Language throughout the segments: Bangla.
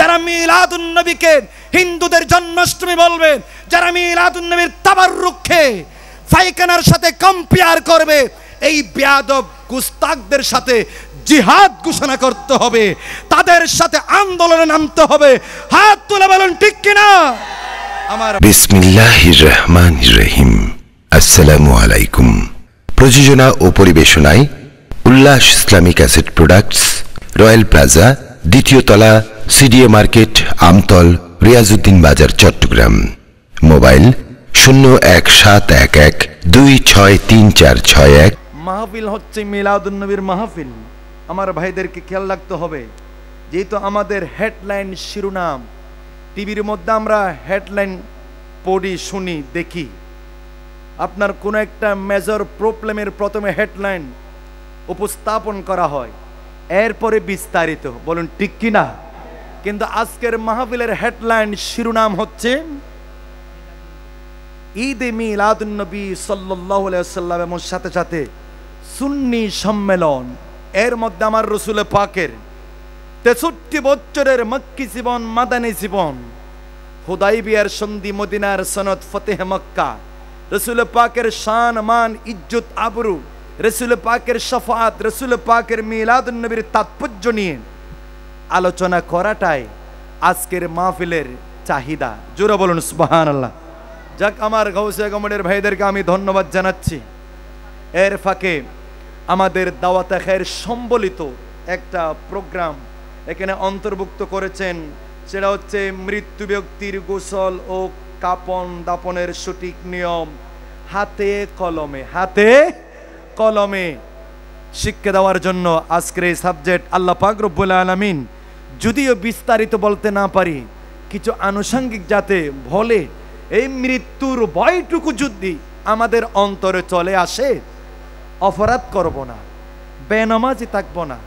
যারা মিলাদুন নবীকে হিন্দুদের জন্মাষ্টমী বলবে, যারা মিলাদুন নবীর তাবার রুখে ফাইকানার সাথে কম্পেয়ার করবে, এই বেয়াদব গুস্তাকদের সাথে জিহাদ ঘোষণা করতে হবে, তাদের সাথে আন্দোলনে নামতে হবে। হাত তুলে বলুন, ঠিক কিনা? আমার বিসমিল্লাহির রহমান রহিম আসসালামু আলাইকুম। প্রযোজনা ও পরিবেশনায় Ullas Islamic asset products, royal plaza দ্বিতীয় তলা, সিডিএ মার্কেট, আমতল রিয়াজুদ্দিন বাজার, চট্টগ্রাম। মোবাইল শূন্য এক সাত এক এক দুই ছয় তিন চার ছয় এক। মাহফিল হচ্ছে মিলাদুন নবীর মাহফিল। আমার ভাইদেরকে খেয়াল রাখতে হবে, যেহেতু আমাদের হেডলাইন শিরোনাম, টিভির মধ্যে আমরা হেডলাইন পড়ি, শুনি, দেখি। আপনার কোনো একটা মেজর প্রবলেমের প্রথমে হেডলাইন উপস্থাপন করা হয়। এরপরে বিস্তারিত। বলুন, ঠিক কি না কিন্তু আজকের মাহফিলের হেডলাইন শিরোনাম হচ্ছে, ঈদ মিলাদুন নবী সাল্লাল্লাহু আলাইহি সাল্লাম এবং সাথে সাথে সুন্নি সম্মেলন। এর মধ্যে আমার রসুল পাকের তেষট্টি বছরের মক্কি জীবন, মাদানী জীবন, হুদাইবিয়ার সন্ধি মদিনার সনদ ফতেহ মক্কা। রসুল পাকের শান, মান, ইজ্জত, আবরু রসুল পাকের সফাত রসুল পাকের মিলাদুন নবীর তাৎপর্য নিয়ে আলোচনা করাটাই আজকের মাহফিলের চাহিদা। জোরে বলুন সুবহান আল্লাহ যাক, আমার গৌসে গমনের ভাইদেরকে আমি ধন্যবাদ জানাচ্ছি। এর ফাঁকে আমাদের দাওয়াতে খায়ের সম্বলিত একটা প্রোগ্রাম এখানে অন্তর্ভুক্ত করেছেন, সেটা হচ্ছে মৃত্যু ব্যক্তির গোসল ও কাপন দাপনের সঠিক নিয়ম, হাতে কলমে, হাতে কলমে শিক্ষা দেওয়ার জন্য আজকের এই সাবজেক্ট আল্লাহ পাক রব্বুল আলামিন যদিও বিস্তারিত বলতে না পারি, কিছু আনুষঙ্গিক যাতে বলে, এই মৃত্যুর ভয়টুকু যদি আমাদের অন্তরে চলে আসে, অপরাধ করব না, বেনামাজি থাকব না,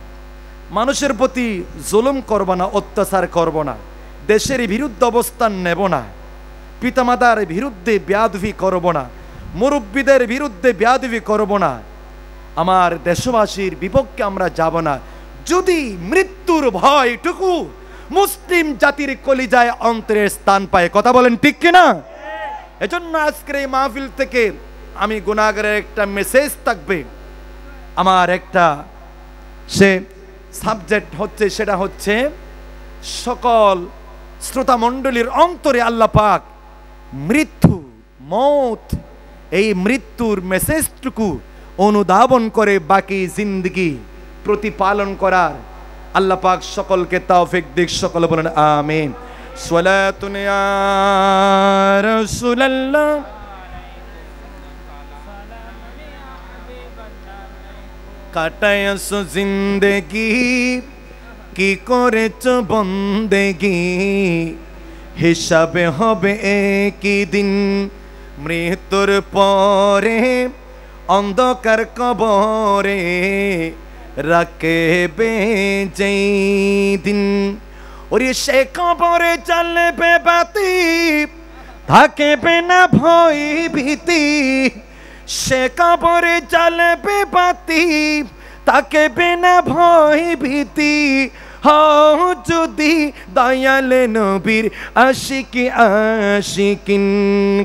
মানুষের প্রতি জুলুম করব না, অত্যাচার করব না, দেশের বিরুদ্ধে অবস্থান নেব না, পিতামাতার বিরুদ্ধে ব্যাধবি করব না, মুরব্বীদের বিরুদ্ধে ব্যাধবি করব না আমার দেশবাসীর বিপক্ষে আমরা যাব না। যদি মৃত্যুর ভয়টুকু মুসলিম জাতির কলিজায় অন্তরে স্থান পায়, কথা বলেন ঠিক কিনা? এজন্য আজকের এই মাহফিল থেকে আমি গুণাগারের একটা মেসেজ থাকবে। আমার একটা সে সাবজেক্ট হচ্ছে, সেটা হচ্ছে সকল শ্রোতা মণ্ডলীর অন্তরে আল্লাহ পাক মৃত্যু, মৌত, এই মৃত্যুর মেসেজটুকু অনুধাবন করে বাকি জিন্দগি প্রতিপালন করার। আল্লাহ পাক সকলকে তাওফিক দিক, সকল বলেন আমিন। সালাতুন ইয়া রাসূলুল্লাহ। জিন্দেগি, কি করেছ বন্দেগি? হিসাবে হবে একই দিন, মৃত্যুর পরে অন্ধকার কবরে রাখবে যেই দিন। ওরে সে কবরে চালবে বাতি, থাকবে না ভয় ভীতি। সে কবরে চালবে বাতি তাকে বিনা ভয় ভীতি। হও যদি দয়ালে নবীর আশিকি আশিকিন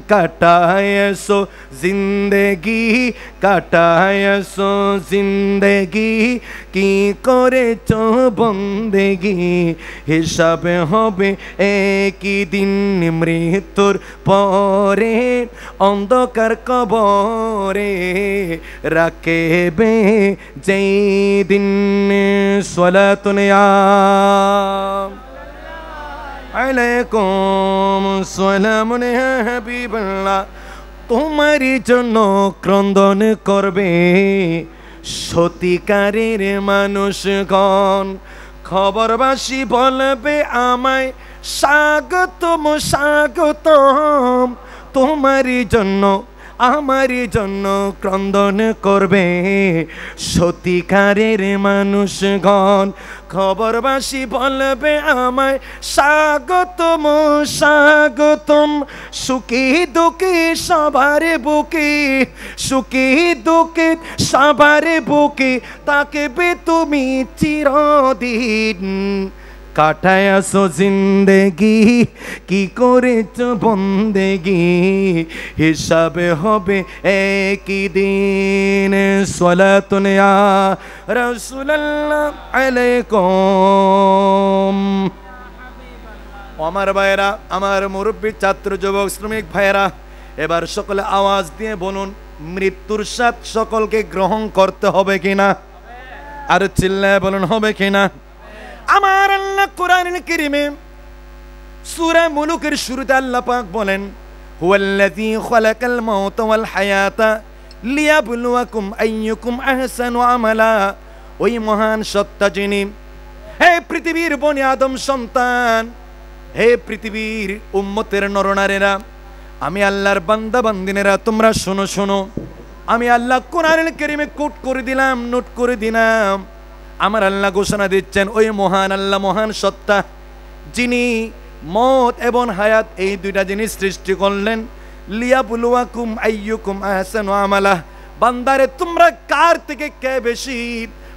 কাটায়সো জিন্দেগি কাটায়সো জিন্দেগি। কি করেছ বন্দেগি? হিসাবে হবে একই দিন মৃত্যুর পরে, অন্ধকার কবরে রাখবে যেই দিন আলাইকুম সালাম হাবিবাল্লাহ তোমারই জন্য ক্রন্দন করবে সতিকারের মানুষগণ। খবরবাসী বলবে আমায়, স্বাগতম স্বাগতম। তোমারই জন্য আমারই জন্য ক্রন্দন করবে। সতিকারের মানুষগণ, খবরবাসী বলবে আমায়, স্বাগতম স্বাগতম। সুখী দুঃখী সবার বুকে, সুখী দুঃখী সবার বুকে, তাকে বে তুমি চিরদিন কাটায়াছো জিন্দেগি, কি করেছ বন্দেগি? হিসাবে হবে একই দিন। সলাতুনিয়া রসুল্লাহ আলাইকুম। আমার ভাইয়েরা, আমার মুরব্বী ছাত্র যুবক, শ্রমিক ভাইয়েরা, এবার সকলে আওয়াজ দিয়ে বলুন, মৃত্যুর সাথ সকলকে গ্রহণ করতে হবে কিনা? আর চিল্লায় বলুন, হবে কিনা? আমার আল্লাহ কোরআনুল কারীমে সূরা মুলুকের শুরুতে আল্লাহ পাক বলেন, হুয়াল্লাযী খালাকাল মাউতা ওয়াল হায়াতা লিয়াবলুয়াকুম আইয়ুকুম আহসানু আমালা। ওই মহান সত্তা যিনি, হে পৃথিবীর বনি আদম সন্তান, হে পৃথিবীর উম্মতের নরনারীরা, আমি আল্লাহর বান্দা বান্দিনেরা, তোমরা শোনো শোনো। আমি আল্লাহ কোরআনুল কারীমে কোট করে দিলাম, নোট করে দিলাম। আমার আল্লাহ ঘোষণা দিচ্ছেন, ওই মহান আল্লাহ, মহান সত্তা, যিনি মত এবং হায়াত, এই দুইটা জিনিস সৃষ্টি করলেন। লিয়াবুলুয়াকুম আইয়ুকুম আহসানু আমালা। বান্দারে, তোমরা কার থেকে কে বেশি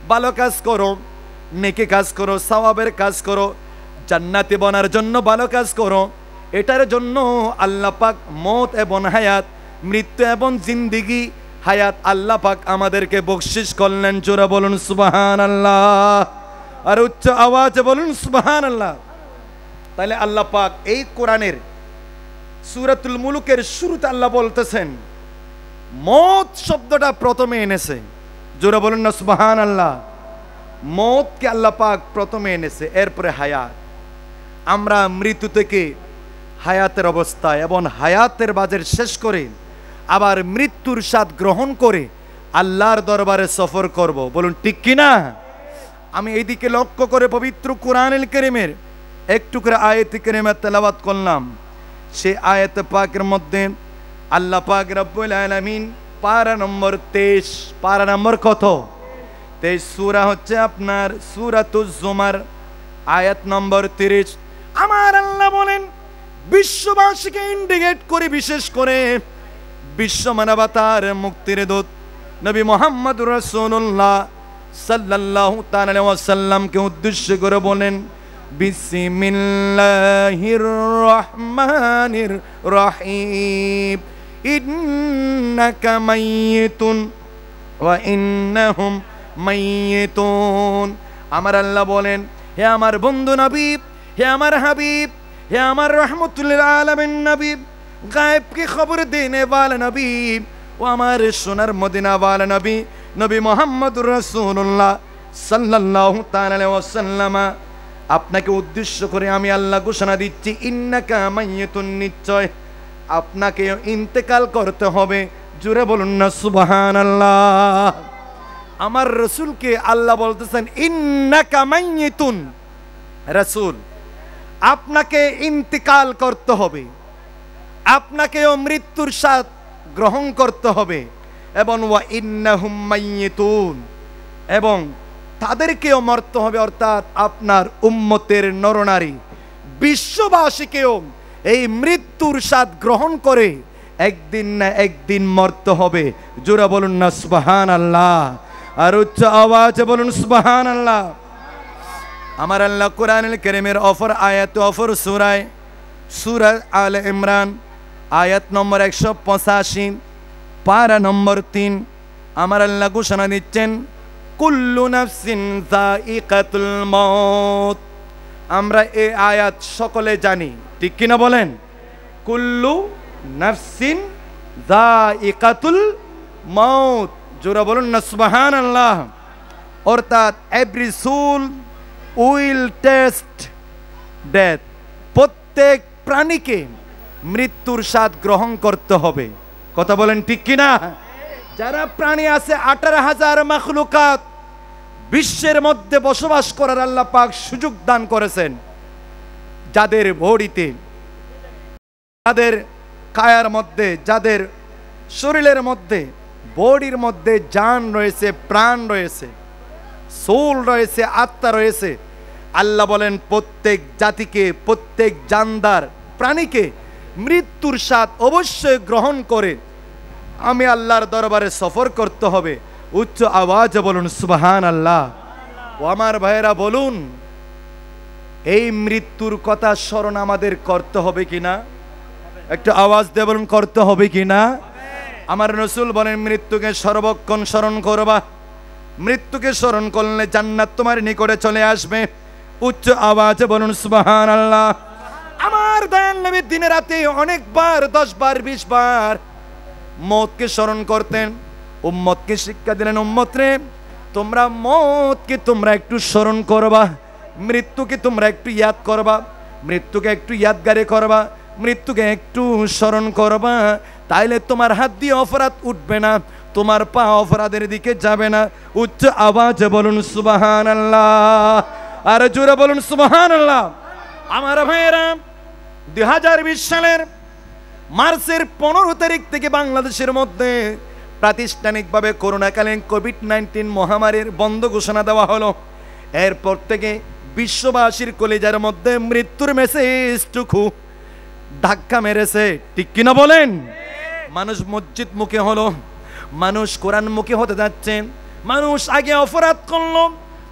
ভালো কাজ করো? নেকে কাজ করো, সওয়াবের কাজ করো, জান্নাতে বনার জন্য ভালো কাজ করো। এটার জন্য আল্লাহ পাক মত এবং হায়াত, মৃত্যু এবং জিন্দিগি হায়াত আল্লাহ পাক আমাদেরকে বকশিস করলেন, জোরা বলুন সুবাহান আল্লাহ আর উচ্চ আওয়াজে বলুন সুবাহান আল্লাহ তাহলে আল্লাহ পাক এই কোরআনের সুরাতুল মুলুকের শুরুতে আল্লাহ বলতেছেন, মত শব্দটা প্রথমে এনেছে। জোরা বলুন না সুবাহান আল্লাহ মতকে আল্লাহ পাক প্রথমে এনেছে, এরপরে হায়াত। আমরা মৃত্যু থেকে হায়াতের অবস্থায় এবং হায়াতের বাজের শেষ করে আবার মৃত্যুর স্বাদ গ্রহণ করে আল্লাহর দরবারে সফর করব। বলুন, ঠিক কিনা? আমি এইদিকে লক্ষ্য করে পবিত্র কোরআনুল করিমের একটু করে আয়াত করিমের তেলাবাত করলাম। সে আয়াত পাকের মধ্যে আল্লাহ পাক রব্বুল আলামিন পারা নম্বর তেইশ, পারা নম্বর কত? তেইশ সুরা হচ্ছে আপনার সুরাতুজ জুমার আয়াত নম্বর তিরিশ। আমার আল্লাহ বলেন, বিশ্ববাসীকে ইন্ডিকেট করে, বিশেষ করে বিশ্ব মানবতার মুক্তির দূত নবী মোহাম্মদ রসুল্লাহ সাল্লাল্লাহু তাআলা ওয়াসাল্লামকে উদ্দেশ্য করে বলেন, বিসমিল্লাহির রহমানির রহিম। ইন্নাকা মাইয়িতুন ওয়া ইন্নাহুম মাইয়িতুন। আমার আল্লাহ বলেন, হে আমার বন্ধু নবী, হে আমার হাবিব, হে আমার রহমতুল্লিল আলমিন নবী গায়েবকে খবর দেনে নবী? ও আমার সোনার মদিনা বাল নবী নবী মোহাম্মদ রসুল্লাহ সাল্লাল্লাহু তাআলা ওয়াসাল্লামা। আপনাকে উদ্দেশ্য করে আমি আল্লাহ ঘোষণা দিচ্ছি, ইন্নাকা মাইয়াতুন নিশ্চয়। আপনাকে ইন্তেকাল করতে হবে। জুড়ে বলুন না, সুবহানাল্লাহ। আমার রসুলকে আল্লাহ বলতেছেন, ইন্নাকা মাইয়াতুন রসুল, আপনাকে ইন্তিকাল করতে হবে। আপনাকেও মৃত্যুর স্বাদ গ্রহণ করতে হবে। এবং ওয়া ইন্নাহুম মাইয়িতুন। এবং তাদেরকেও মরতে হবে অর্থাৎ আপনার উম্মতের নরনারী। বিশ্ববাসীকেও এই মৃত্যুর স্বাদ গ্রহণ করে একদিন না একদিন মরতে হবে। জোরা বলুন না সুবাহান আল্লাহ আর উচ্চ আওয়াজে বলুন সুবাহান আল্লাহ আমার আল্লাহ কোরআনুল করিমের অফর আয়াত, অফর সুরায় সুরা আল ইমরান। আয়াত নম্বর একশো পঁচাশি, পারা নম্বর তিন। আমার আল্লাহ ঘোষণা দিচ্ছেন, কুল্লু নাফসিন যায়িকাতুল মউত আমরা এই আয়াত সকলে জানি, ঠিক কিনা বলেন? কুল্লু নাফসিন যায়িকাতুল মউত জোরা বলুন না, সুবহানাল্লাহ। অর্থাৎ every soul will taste death প্রত্যেক প্রাণীকে মৃত্যুর স্বাদ গ্রহণ করতে হবে। কথা বলেন ঠিক কিনা? যারা প্রাণী আছে, আঠারো হাজার মাখলুকাত, বিশ্বের মধ্যে বসবাস করার আল্লাহ পাক সুযোগ দান করেছেন। যাদের বডিতে, যাদের কায়ার মধ্যে, যাদের শরীরের মধ্যে, বডির মধ্যে জান রয়েছে, প্রাণ রয়েছে, সোল রয়েছে, আত্মা রয়েছে, আল্লাহ বলেন, প্রত্যেক জাতিকে, প্রত্যেক জানদার প্রাণীকে মৃত্যুর স্বাদ অবশ্যই গ্রহণ করে। আমি আল্লাহর দরবারে সফর করতে হবে। উচ্চ আওয়াজ বলুন সুবাহান আল্লাহ ও আমার ভাইয়েরা, বলুন, এই মৃত্যুর কথা স্মরণ আমাদের করতে হবে কিনা একটা আওয়াজ দিয়ে বলুন, করতে হবে কিনা আমার রসুল বলেন, মৃত্যুকে সর্বক্ষণ স্মরণ করবা। মৃত্যুকে স্মরণ করলে জান্নাত তোমার নিকটে চলে আসবে। উচ্চ আওয়াজে বলুন সুবাহান আল্লাহ আমার দয়াল নবী দিনে রাতে অনেকবার দশ বার বিশ বার মতকে স্মরণ করতেন উম্মতকে শিক্ষা দিলেন উম্মত রে তোমরা মতকে তোমরা একটু স্মরণ করবা, মৃত্যুকে তোমরা একটু ইয়াদ করবা, মৃত্যুকে একটু ইয়াদগারে করবা, মৃত্যুকে একটু স্মরণ করবা, তাইলে তোমার হাত দিয়ে অপরাধ উঠবে না, তোমার পা অপরাধের দিকে যাবে না। উচ্চ আওয়াজে বলুন সুবাহান আল্লাহ আর জোরে বলুন সুবাহান আল্লাহ আমার ভাইয়েরা দুই হাজার বিশ সালের মার্চের পনেরো তারিখ থেকে বাংলাদেশের মধ্যে প্রাতিষ্ঠানিকভাবে করোনাকালীন কোভিড নাইন্টিন মহামারীর বন্ধ ঘোষণা দেওয়া হলো। এরপর থেকে বিশ্ববাসীর কলেজার মধ্যে মৃত্যুর মেসেজটুকু ধাক্কা মেরেছে। ঠিক কিনা বলেন? মানুষ মসজিদ মুখে হলো, মানুষ কোরআন মুখে হতে যাচ্ছে, মানুষ আগে অপরাধ করল,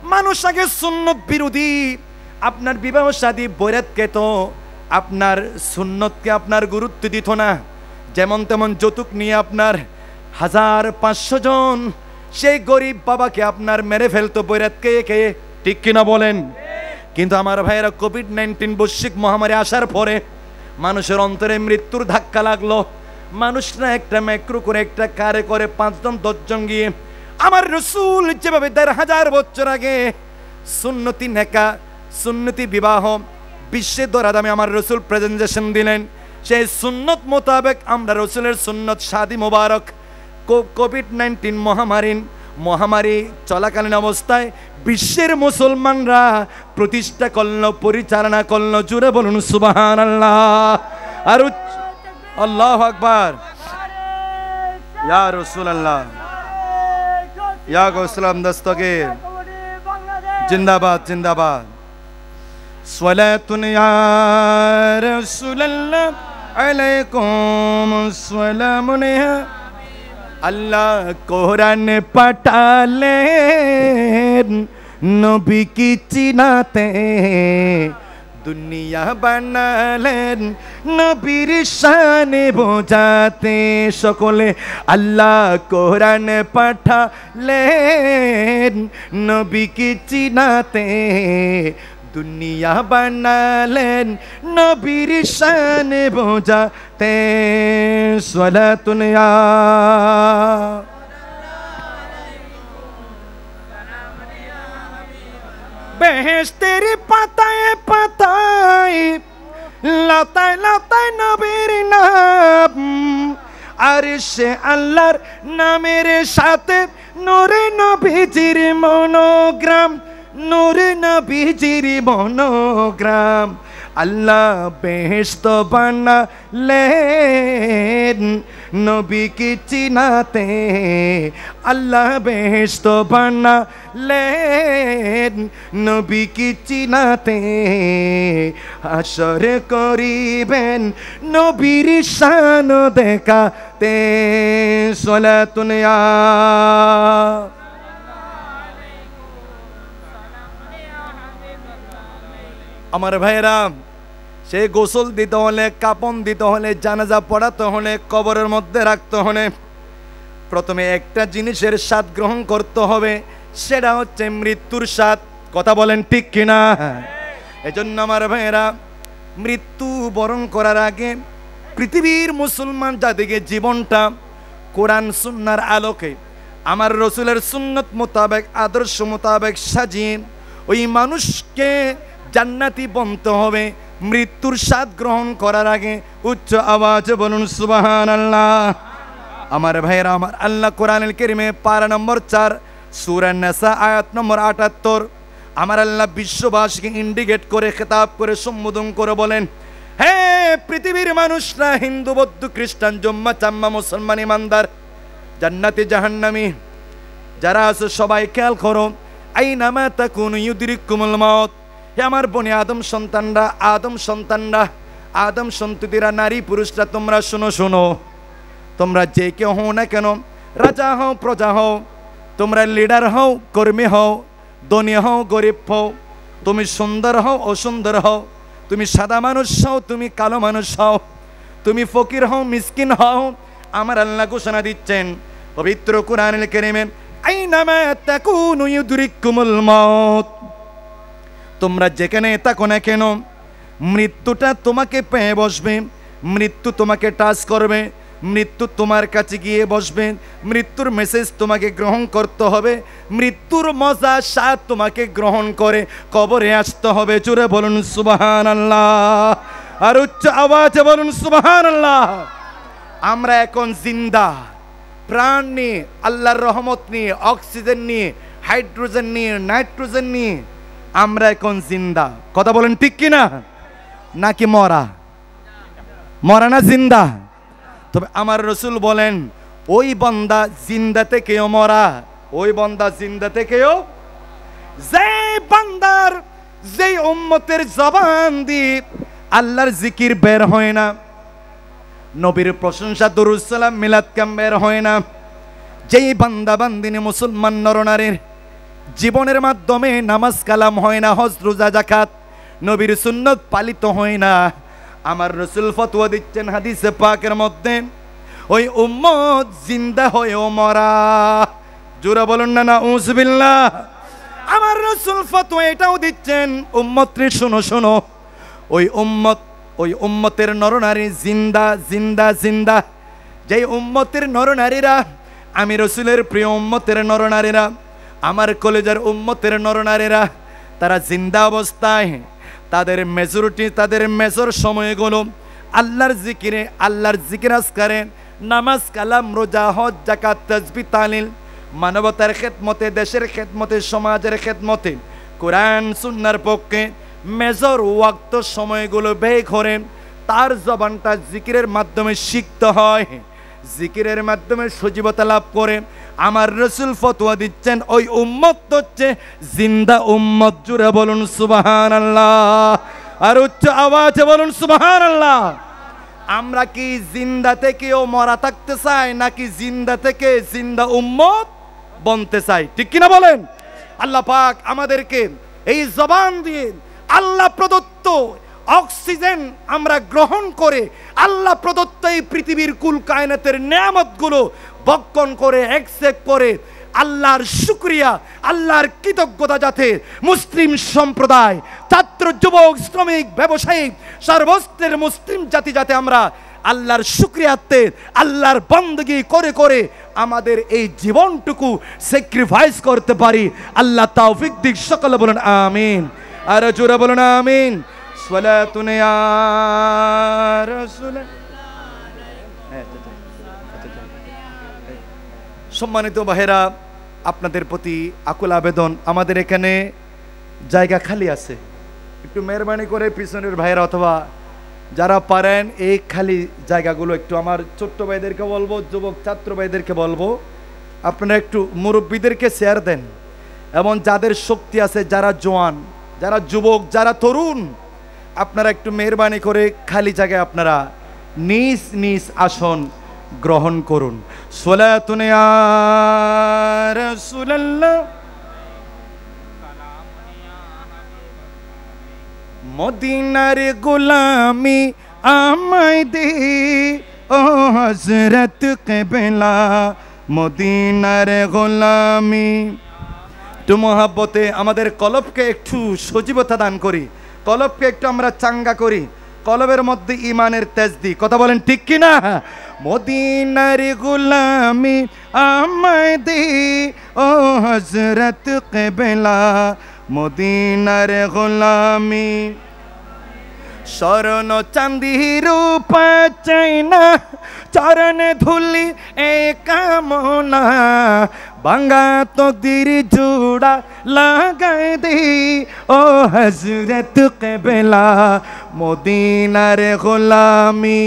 মানুষ আগে সুন্নত বিরোধী। আপনার বিবাহ সাদী বৈরাতকে তো আপনার সুন্নতকে আপনার গুরুত্ব দিত না। যেমন তেমন যৌতুক নিয়ে আপনার হাজার পাঁচশো জন সেই গরিব বাবাকে আপনার মেরে ফেলতো বৈরাতকে কে ঠিক কিনা বলেন? কিন্তু আমার ভাইয়েরা কোভিড নাইন্টিন বৈশ্বিক মহামারী আসার পরে মানুষের অন্তরে মৃত্যুর ধাক্কা লাগল। মানুষরা একটা ম্যাক্রো করে, একটা কারে করে, পাঁচজন, দশজন গিয়ে আমার রসুল যেভাবে দেড় হাজার বছর আগে সুন্নতি নেকা, সুন্নতি বিবাহ বিশ্বে দরা দামে আমার রসুল প্রেজেন্টেশন দিলেন। সেই সুন্নত মোতাবেক আমরা রসুলের সুন্নত শাদি মোবারক কোভিড নাইন্টিন মহামারী মহামারী চলাকালীন অবস্থায় বিশ্বের মুসলমানরা প্রতিষ্ঠা করল, পরিচালনা করল, জুড়ে বলুন সুবাহান আল্লাহ আর আল্লাহ আকবার। ইয়া রসুল আল্লাহ ইয়া গোসলাম দস্তগীর। জিন্দাবাদ জিন্দাবাদ। صلاة يا رسول الله عليكم السلام يا আল্লাহ কোরআন পাঠালেন নবী কি চিনাতে দুনিয়া বানালেন নবীর শানে বোঝাতে সকলে আল্লাহ কোরআন পাঠালেন নবী কি চিনাতে দুনিয়া বানালেন নবীর শান বোঝাতে সলাতুনিয়া বেহেস্তের পাতায় পাতায়, লতায় লতায় নবীর নাম। আর সে আল্লাহর নামের সাথে নূরে নবীজির মনোগ্রাম। নূরে নবীজির মনোগ্রাম। আল্লাহ বেহেস্ত নবী কি চিনাতে। আল্লাহ বেহেস্ত নবী কি চিনাতে। আসর করিবেন নবীর শান দেখাতে। সলাতুনিয়া আমার ভাইরা সে গোসল দিতে হলে, কাপন দিতে হলে, জানাজা পড়াতে হলে, কবরের মধ্যে রাখতে হলে প্রথমে একটা জিনিসের স্বাদ গ্রহণ করতে হবে, সেটা হচ্ছে মৃত্যুর স্বাদ। কথা বলেন ঠিক কিনা? এজন্য আমার ভাইয়েরা, মৃত্যু বরণ করার আগে পৃথিবীর মুসলমান জাতিকে জীবনটা কোরআন সুন্নার আলোকে, আমার রসুলের সুন্নত মোতাবেক, আদর্শ মোতাবেক সাজিয়ে, ওই মানুষকে জান্নাতি বনতে হবে। মৃত্যুর স্বাদ গ্রহণ করার আগে উচ্চ আওয়াজে বলুন সুবাহান আল্লাহ আমার ভাইয়েরা, আমার আল্লাহ কোরআনুল কেরিমে পারা নম্বর চার সুরান নেসা, আয়াত নম্বর আটাত্তর। আমার আল্লাহ বিশ্ববাসীকে ইন্ডিকেট করে, খেতাব করে, সম্বোধন করে বলেন হ্যাঁ পৃথিবীর মানুষরা, হিন্দু, বৌদ্ধ, খ্রিস্টান, জম্মা চাম্মা মুসলমান, ইমানদার, জান্নাতি জাহান্নামী, যারা আছে সবাই খেয়াল করো আই নামা তাকুন ইউদিরিকুমুল মত হে আমার বনে আদম সন্তানরা আদম সন্তানরা, আদম সন্ততিরা, নারী পুরুষরা, তোমরা শোনো শোনো। তোমরা যে কেউ হও না কেন, রাজা হও, প্রজা হও, তোমরা লিডার হও, কর্মী হও, ধনী হও, গরিব হও, তুমি সুন্দর হও, অসুন্দর হও, তুমি সাদা মানুষ হও, তুমি কালো মানুষ হও, তুমি ফকির হও, মিসকিন হও, আমার আল্লাহ ঘোষণা দিচ্ছেন, পবিত্র কোরআনুল কারীমে, আইনামা তাকুনু ইউদরিকুমুল মাউত। তোমরা যেখানে থাকো না কেন, মৃত্যুটা তোমাকে পেয়ে বসবে, মৃত্যু তোমাকে টাচ করবে, মৃত্যু তোমার কাছে গিয়ে বসবে, মৃত্যুর মেসেজ তোমাকে গ্রহণ করতে হবে, মৃত্যুর মজা স্বাদ তোমাকে গ্রহণ করে, কবরে আসতে হবে জুড়ে বলুন সুবাহান আল্লাহ আর উচ্চ আওয়াজে বলুন সুবাহান আল্লাহ আমরা এখন জিন্দা, প্রাণ নিয়ে, আল্লাহর রহমত নিয়ে, অক্সিজেন নিয়ে, হাইড্রোজেন নিয়ে, নাইট্রোজেন নিয়ে আমরা এখন জিন্দা। কথা বলেন ঠিক কিনা? নাকি মরা? মরা না জিন্দা? তবে আমার রসুল বলেন, ওই বন্দা জিন্দা থেকেও মরা, ওই বন্দা জিন্দা থেকেও যে বান্দার, যে উম্মতের জবান দিয়ে আল্লাহর জিকির বের হয় না, নবীর প্রশংসা দরুসালাম মিলাদ কাম বের হয় না, যেই বান্দা বান্দিনী মুসলমান নরনারীর জীবনের মাধ্যমে নামাজ কালাম হয় না, হজ, রোজা জাকাত নবীর সুন্নত পালিত হয় না। আমার রসুল ফতোয়া দিচ্ছেন হাদিসে পাকের মধ্যে, ওই উম্মত জিন্দা হয়েও মরা। জোরা বলুন না না উজবিল্লাহ আমার রসুল ফতোয়া এটাও দিচ্ছেন উম্মত রে শোনো শোনো। ওই উম্মত, ওই উম্মতের নরনারী জিন্দা জিন্দা জিন্দা। যেই উম্মতের নরনারীরা, আমি রসুলের প্রিয় উম্মতের নরনারীরা। আমার কলেজের উম্মতের নরনারীরা, তারা জিন্দা অবস্থায়, তাদের মেজরিটি, তাদের মেজর সময়গুলো আল্লাহর জিকিরে, আল্লাহর জিকির আজকারে নামাজ, কালাম, রোজা, হজ জাকাত তসবি তালিল, মানবতার খেদমতে, দেশের খেদমতে, সমাজের খেদমতে, কোরআন, সুন্নার পক্ষে মেজর ওয়াক্ত সময়গুলো ব্যয় করেন তার জবানটা জিকিরের মাধ্যমে শিখতে হয়। জিকিরের মাধ্যমে সজীবতা লাভ করে। আমার রসুল ফতোয়া দিচ্ছেন, ওই উম্মত হচ্ছে জিন্দা উম্মত। জুড়ে বলুন সুবাহান আল্লাহ আর উচ্চ আওয়াজে বলুন সুবাহান আল্লাহ আমরা কি জিন্দা থেকেও মরা থাকতে চাই, নাকি জিন্দা থেকে জিন্দা উম্মত বনতে চাই? ঠিক কিনা বলেন? আল্লাহ পাক আমাদেরকে এই জবান দিয়ে আল্লাহ প্রদত্ত অক্সিজেন আমরা গ্রহণ করে আল্লাহ প্রদত্ত এই পৃথিবীর কুল কায়নাতের নিয়ামতগুলো বক্ষণ করে একসেপ্ট করে, আল্লাহর শুক্রিয়া, আল্লাহর কৃতজ্ঞতা যাতে মুসলিম সম্প্রদায়, ছাত্র, যুবক, শ্রমিক, ব্যবসায়ী সর্বস্ত্রের মুসলিম জাতি যাতে আমরা আল্লাহর শুক্রিয়াতে, আল্লাহর বন্দগি করে করে আমাদের এই জীবনটুকু স্যাক্রিফাইস করতে পারি। আল্লাহ তাওফিক দিক, সকলে বলুন, আমিন। আর জোরে বলুন, আমিন। সালাতুন রাসূল সম্মানিত ভাইরা আপনাদের প্রতি আকুল আবেদন, আমাদের এখানে জায়গা খালি আছে। একটু মেহরবানি করে পিছনের ভাইয়েরা, অথবা যারা পারেন, এই খালি জায়গাগুলো একটু আমার ছোট্ট ভাইদেরকে বলব, যুবক ছাত্র ভাইদেরকে বলব। আপনারা একটু মুরব্বীদেরকে শেয়ার দেন। এবং যাদের শক্তি আছে, যারা জোয়ান, যারা যুবক, যারা তরুণ আপনারা একটু মেহরবানি করে খালি জায়গায় আপনারা নিজ নিজ আসন গ্রহণ করুন। সোলাতুন মদিনার গোলামি আমায় দে, ও হজরত কেবেলা। মদিনার গোলামি। একটু মহাব্বতে আমাদের কলবকে একটু সজীবতা দান করি। কলবকে একটু আমরা চাঙ্গা করি। কলবের মধ্যে ইমানের তেজ দিই কথা বলেন ঠিক কি না মদিনার গুলামি আমায় দে ও হজরত কেবেলা। মদিনার গোলামি। স্মরণ চান্দি রূপা চাই না চরণে ধুলি এ কামনা। বাঙ্গা তকদির জুড়া লাগাই দে। ও হজরত কেবেলা, মদিনার গোলামি।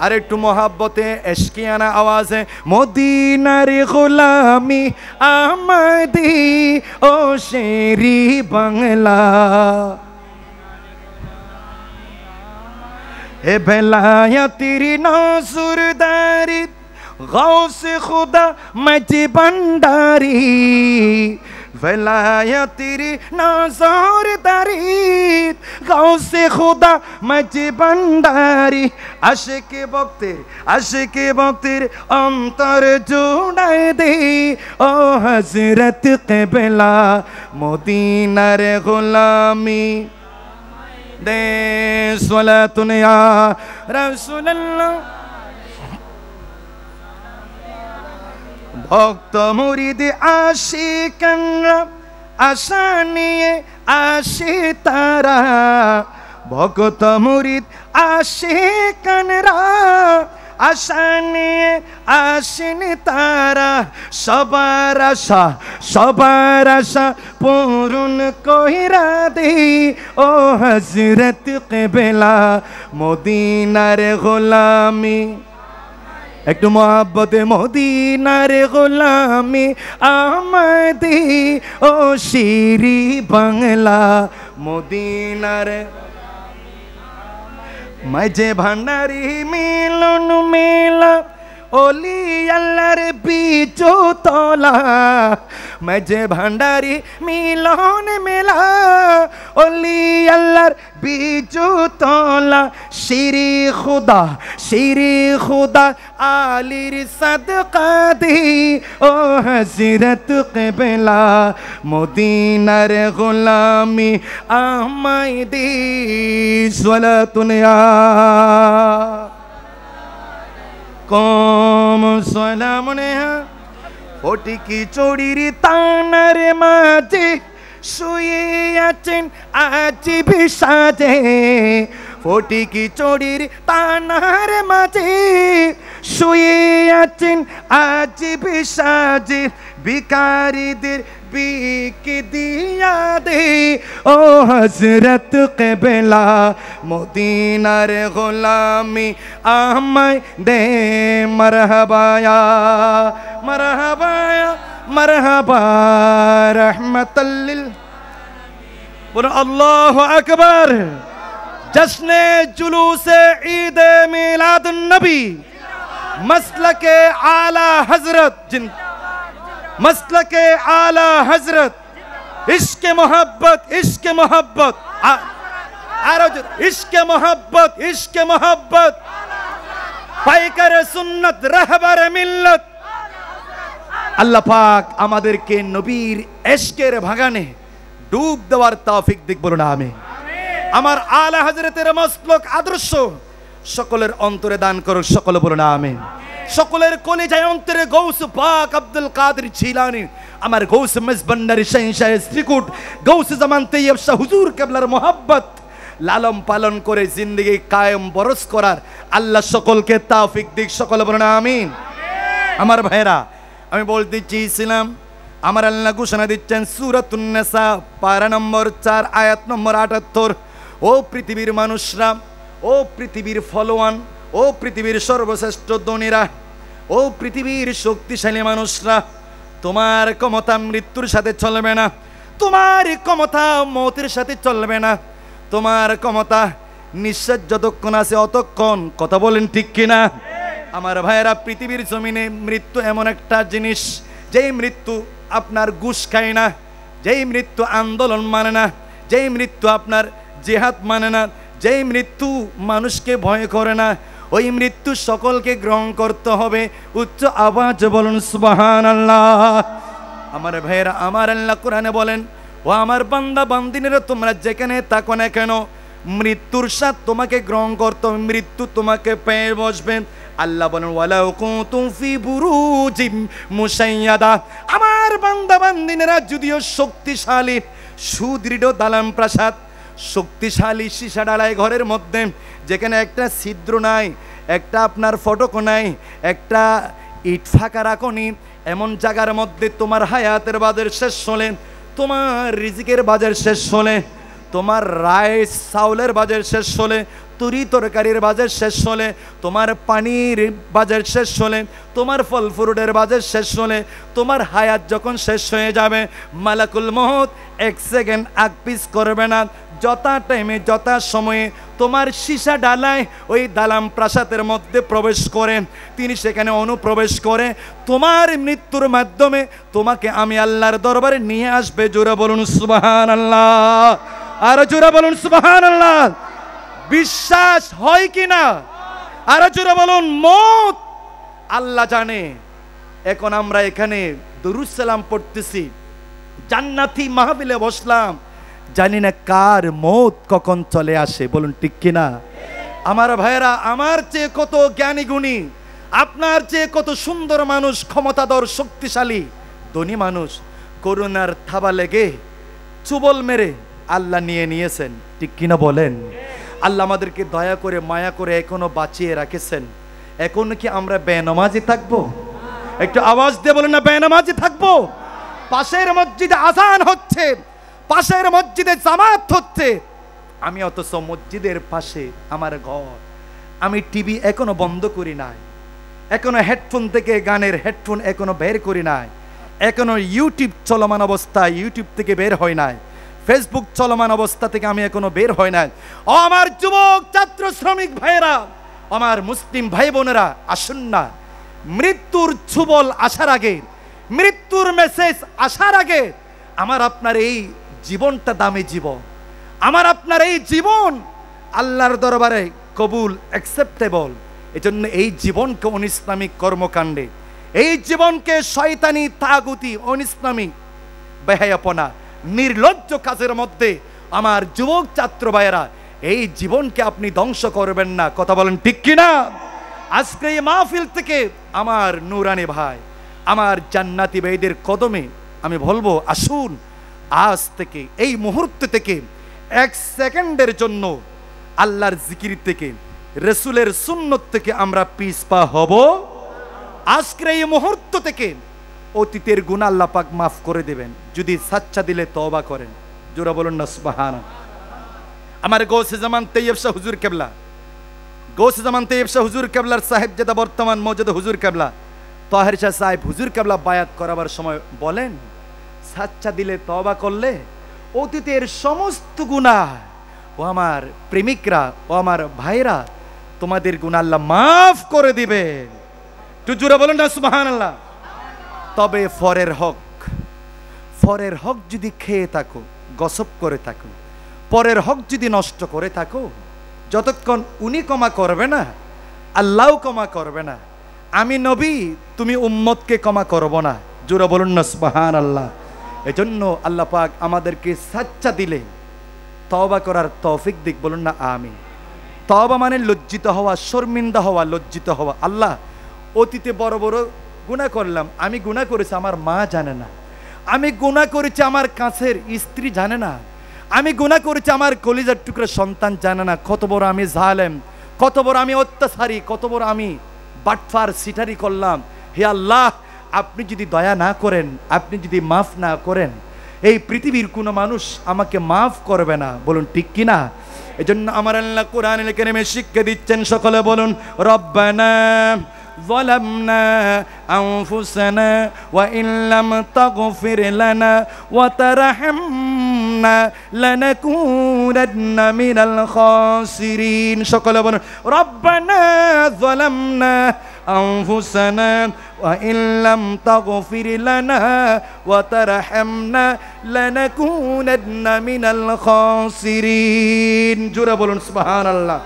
আর একটু মহাব্বতে এশকিয়ানা আওয়াজে, মদিনার গোলামি আমাদি ও শেরি বাংলা। এ বেলায়তির নসুরদারি গৌস খুদা মজি বন্ডারি বেলায়তির নজর দারি গাউসে খোদা মজে ভান্ডারি আশিকে ভক্তের আশিকে ভক্তের অন্তর জুড়ায় দে ও হজরত কেবেলা মদিনার গোলামি দে সোলাতুন ইয়া রাসূলুল্লাহ ভক্ত মুরিদ আশিকানরা আশা নিয়ে আসে তারা ভক্ত মুরিদ আশিকানরা আশা নিয়ে আসেন তারা সবার আশা সবার আশা পূরণ কইরা দে। ও হজরত কেবেলা, মদিনার গোলামি একটু মহাব্বতে মদিনার গোলামি, আমাদি ও শিরি বাংলা। মদিনার মাঝে ভান্ডারি মিলন মেলা ওলি আল্লাহর বিচু তলা। মাঝে ভান্ডারি মিলন মেলা ওলি আল্লাহর বিচু তলা শিরি খুদা শিরি খুদা আলির সদকা দি ও হজরত কেবেলা মদিনার গোলামি আমায় দি সলাতুনিয়া কম সলামনে ফটিকি চড়ির তানার মাঝে শুয়ে আছেন আজি বিষাদে ফটিকি চড়ির তানার মাঝে। শুয়ে আছেন আজি বিষাজে বিকারীদের नबी की दिया दे ओ हज़रत के बेला मोदीनर गुलामी आम दे मरहबाया मरहबाया मरहबा रहमत अल्लाह अकबर। जश्न जुलूस ईद मिलाद नबी मसल के आला हज़रत जिन মসলকে আলা হজরত ইশকে মোহাব্বত ইশকে মোহাব্বত। আরও ইশকে মোহত ইশকে মোহাব্বত। পাইকারে সুন্নত, রাহবারে মিল্লত। আল্লাহ পাক আমাদেরকে নবীর এশকের ভাগানে ডুব দেওয়ার তৌফিক দিক বলুন আমি আমার আলা হজরতের মসলক আদর্শ সকলের অন্তরে দান করুক সকলে বলুন, আমিন। সকলের কলিজায় অন্তরে গৌস পাক আব্দুল কাদের জিলানি। আমার গৌস মেজবন্ডারি শাহিনশাহ শ্রীকুট গৌস জামান তৈয়ব শাহ হুজুর কেবলার মোহাব্বত। লালন পালন করে জিন্দগি কায়েম বরস করার আল্লাহ সকলকে তাওফিক দিক সকল বলুন আমিন। আমার ভাইরা আমি বলতে চেয়েছিলাম আমার আল্লাহ ঘোষণা দিচ্ছেন সুরাতুন্নেসা পারা নম্বর চার আয়াত নম্বর আটাত্তর। ও পৃথিবীর মানুষরা ও পৃথিবীর ফলোয়ান ও পৃথিবীর সর্বশ্রেষ্ঠ ধনীরা, ও পৃথিবীর শক্তিশালী মানুষরা, তোমার ক্ষমতা মৃত্যুর সাথে চলবে না, তোমার ক্ষমতা মতের সাথে চলবে না, তোমার ক্ষমতা নিঃশ্বাস যতক্ষণ আছে অতক্ষণ, কথা বলেন ঠিক কিনা? আমার ভাইয়েরা, পৃথিবীর জমিনে মৃত্যু এমন একটা জিনিস, যেই মৃত্যু আপনার ঘুষ খায় না, যেই মৃত্যু আন্দোলন মানে না, যেই মৃত্যু আপনার জেহাদ মানে না, যেই মৃত্যু মানুষকে ভয় করে না ওই মৃত্যু সকলকে গ্রহণ করতে হবে। উচ্চ আওয়াজ বলুন সুবাহান আল্লাহ আমার ভাইয়েরা, আমার আল্লাহ কোরআনে বলেন, ও আমার বান্দা, বান্দিনেরা, তোমরা যেখানে থাকো না কেন, মৃত্যুর সাথ তোমাকে গ্রহণ করতে হবে, মৃত্যু তোমাকে পেয়ে বসবে। আল্লাহ বলেন, ওয়ালাউ কুনতুম ফি বুরুজিম মুসাইয়াদা আমার বান্দা, বান্দিনেরা, যদিও শক্তিশালী, সুদৃঢ় দালান প্রাসাদ, শক্তিশালী সীসা ডালায় ঘরের মধ্যে যেখানে একটা ছিদ্র নাই, একটা আপনার ফটক নাই, একটা ইট ফাঁকা রাখনি এমন জায়গার মধ্যে তোমার হায়াতের বাজার শেষ হলে, তোমার রিজিকের বাজার শেষ হলে, তোমার রাইস চাউলের বাজার শেষ হলে, তুরি তরকারির বাজার শেষ হলে, তোমার পানির বাজার শেষ হলে, তোমার ফল ফ্রুটের বাজার শেষ হলে, তোমার হায়াত যখন শেষ হয়ে যাবে, মালাকুল মহৎ এক সেকেন্ড আগ পিস করবে না যথা টাইমে যথা সময়ে তোমার সীসা ডালায় ওই দালাম প্রাসাদের মধ্যে প্রবেশ করে। তিনি সেখানে অনুপ্রবেশ করে, তোমার মৃত্যুর মাধ্যমে তোমাকে আমি আল্লাহর দরবারে নিয়ে আসবে। জোরা বলুন সুবাহান আল্লাহ আর জোরা বলুন সুবাহান আল্লাহ বিশ্বাস হয় কি না? আর জোরে বলুন, মত। আল্লাহ জানে। এখন আমরা এখানে দরুসালাম পড়তেছি। জান্নাতি মাহবিলে বসলাম। জানি না কার মত কখন চলে আসে, বলুন ঠিক কিনা? আমার ভাইয়েরা, আমার চেয়ে কত জ্ঞানী গুণী, আপনার চেয়ে কত সুন্দর মানুষ, ক্ষমতাধর, শক্তিশালী, ধনী মানুষ, করুণার থাবা লেগে চুবল মেরে আল্লাহ নিয়ে নিয়েছেন, ঠিক কিনা বলেন? আল্লাহ আমাদেরকে দয়া করে, মায়া করে এখনও বাঁচিয়ে রাখেছেন। এখন কি আমরা বেনমাজি থাকব? একটু আওয়াজ দিয়ে বলেন না, বেনমাজি থাকব? পাশের মসজিদে আজান হচ্ছে। পাশের মসজিদে জামাত হচ্ছে। আমি অথচ মসজিদের পাশে আমার ঘর। আমি টিভি এখনও বন্ধ করি নাই। এখনও হেডফোন থেকে গানের হেডফোন এখনও বের করি নাই। এখনও ইউটিউব চলমান অবস্থায় ইউটিউব থেকে বের হয় নাই। ফেসবুক চলমান অবস্থা থেকে আমি এখনও বের হয় নাই। আমার যুবক, ছাত্র, শ্রমিক ভাইয়েরা, আমার মুসলিম ভাই বোনেরা, আসুন না। মৃত্যুর ছুবল আসার আগে, মৃত্যুর মেসেজ আসার আগে, আমার আপনার এই জীবনটা দামি জীবন। আমার আপনার এই জীবন আল্লাহর দরবারে কবুল অ্যাকসেপ্টেবল এজন্য এই জীবনকে অনিসলামিক কর্মকাণ্ডে, এই জীবনকে শয়তানি তাগুতি অনিসলামিক বেহায়াপনা, নির্লজ্জ কাজের মধ্যে আমার যুবক ছাত্র ভাইয়েরা, এই জীবনকে আপনি ধ্বংস করবেন না। কথা বলেন ঠিক কিনা? আজকে এই মাহফিল থেকে আমার নুরানি ভাই, আমার জান্নাতি ভাইদের কদমে আমি বলব, আসুন আজ থেকে, এই মুহূর্ত থেকে, এক সেকেন্ডের জন্য আল্লাহর জিকির থেকে, রসুলের সুন্নত থেকে আমরা পিসপা হব। আজকের এই মুহূর্ত থেকে অতীতের গুণ আল্লাহ পাক মাফ করে দেবেন, যদি সাচ্চা দিলে তবা করেন। জোরা বলুন না সুবাহানা আমার গৌসে জামান তৈয়ব শাহ হুজুর কেবলা, গৌসে জামান তৈয়ব শাহ হুজুর কেবলার সাহেব যেটা বর্তমান মৌজাদ হুজুর কেবলা, তহের শাহ সাহেব হুজুর কেবলা বায়াত করাবার সময় বলেন সাচ্চা দিলে তবা করলে অতীতের সমস্ত গুণা ও আমার প্রেমিকরা, ও আমার ভাইরা, তোমাদের গুণ আল্লাহ মাফ করে দিবে একটু জোরে বলুন না সুবাহান আল্লাহ তবে ফরের হক ফরের হক যদি খেয়ে থাকো গসব করে থাকো, পরের হক যদি নষ্ট করে থাকো, যতক্ষণ উনি ক্ষমা করবে না, আল্লাহও ক্ষমা করবে না। আমি নবী, তুমি উম্মতকে ক্ষমা করব না। জোরে বলুন না সুবাহান আল্লাহ এজন্য আল্লাহ পাক আমাদেরকে সাচ্চা দিলে তওবা করার তৌফিক দিক বলুন না আমি তওবা মানে লজ্জিত হওয়া, শর্মিন্দা হওয়া, লজ্জিত হওয়া। আল্লাহ, অতীতে বড় বড় গুণা করলাম, আমি গুণা করেছি, আমার মা জানে না। আমি গুণা করেছি, আমার কাছের স্ত্রী জানে না। আমি গুণা করেছি, আমার কলিজার টুকরো সন্তান জানে না। কত বড় আমি জালেম, কত বড় আমি অত্যাচারী, কত বড় আমি বাটফার, সিটারি করলাম। হে আল্লাহ আপনি যদি দয়া না করেন আপনি যদি মাফ না করেন এই পৃথিবীর কোনো মানুষ আমাকে মাফ করবে না বলুন ঠিক কি না এই জন্য আমার আল্লাহ কোরআন কেরেমে শিক্ষা দিচ্ছেন সকলে বলুন রব্বানা ظلمنا أنفسنا وإن لم تغفر لنا وترحمنا لنكونن من الخاسرين সকলে বলুন ربنا ظلمنا أنفسنا وإن لم تغفر لنا وترحمنا لنكونن من الخاسرين জোরে বলুন সুবহান আল্লাহ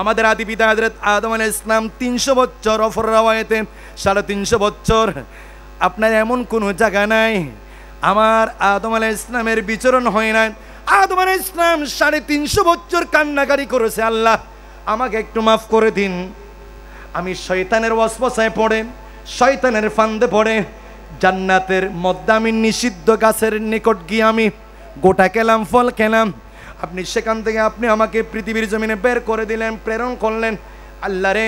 আমাদের আদি পিতা হজরত আদম আল ইসলাম তিনশো বছর অফর রাওয়ায়েতে সাড়ে তিনশো বছর আপনার এমন কোনো জায়গা নাই আমার আদম আল ইসলামের বিচরণ হয় নাই আদম আল ইসলাম সাড়ে তিনশো বছর কান্নাকারি করেছে আল্লাহ আমাকে একটু মাফ করে দিন আমি শয়তানের ওয়াসপসায় পড়ে, শয়তানের ফান্দে পড়ে, জান্নাতের মধ্যে আমি নিষিদ্ধ গাছের নিকট গিয়ে আমি গোটা খেলাম ফল খেলাম। আপনি সেখান থেকে আপনি আমাকে পৃথিবীর জমিনে বের করে দিলেন, প্রেরণ করলেন। আল্লাহ রে,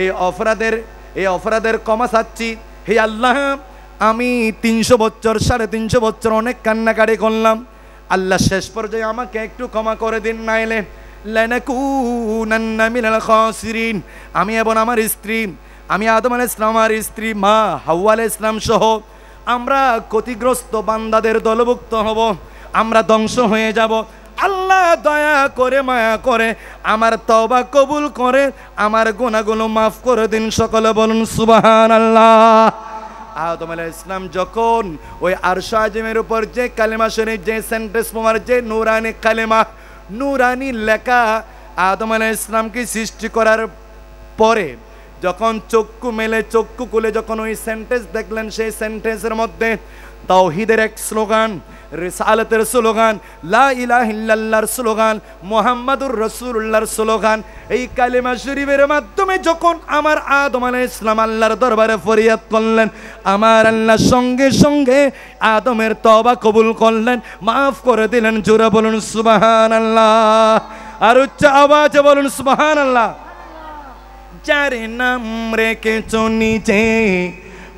এই অপরাধের এই অপরাধের ক্ষমা চাচ্ছি। হে আল্লাহ, আমি তিনশো বছর, সাড়ে তিনশো বছর অনেক কান্নাকাটি করলাম। আল্লাহ শেষ পর্যায়ে আমাকে একটু ক্ষমা করে দিন লানাকুনান্না মিনাল আমি এবং আমার স্ত্রী, আমি আদম আলাইহিস ইসলাম আমার স্ত্রী, মা হাওয়া আলাইহিস ইসলাম সহ আমরা ক্ষতিগ্রস্ত বান্দাদের দলভুক্ত হব, আমরা ধ্বংস হয়ে যাব। আল্লাহ দয়া করে, মায়া করে, আমার তবা কবুল করে, আমার গুণাগুলো মাফ করে দিন সকলে বলুন সুবাহান আল্লাহ আদম আলাহ ইসলাম যখন ওই আরশ আজমের উপর যে কালেমা শরীফ, যে সেন্টেন্স তোমার, যে নুরানি কালেমা নুরানি লেখা আদম আলাহ ইসলামকে সৃষ্টি করার পরে যখন চক্ষু মেলে, চক্ষু কুলে যখন ওই সেন্টেন্স দেখলেন, সেই সেন্টেন্সের মধ্যে তাওহিদের এক স্লোগান রিসালাতের স্লোগান লা ইলাহা ইল্লাল্লাহর স্লোগান মোহাম্মদুর রসুল্লাহর স্লোগান এই কালেমা শরীফের মাধ্যমে যখন আমার আদম আলাইহিস ইসলাম আল্লাহর দরবারে ফরিয়াদ করলেন আমার আল্লাহ সঙ্গে সঙ্গে আদমের তবা কবুল করলেন মাফ করে দিলেন জোরা বলুন সুবাহান আল্লাহ আর উচ্চ আওয়াজে বলুন সুবাহান আল্লাহ যার নাম রেখেছ নিচে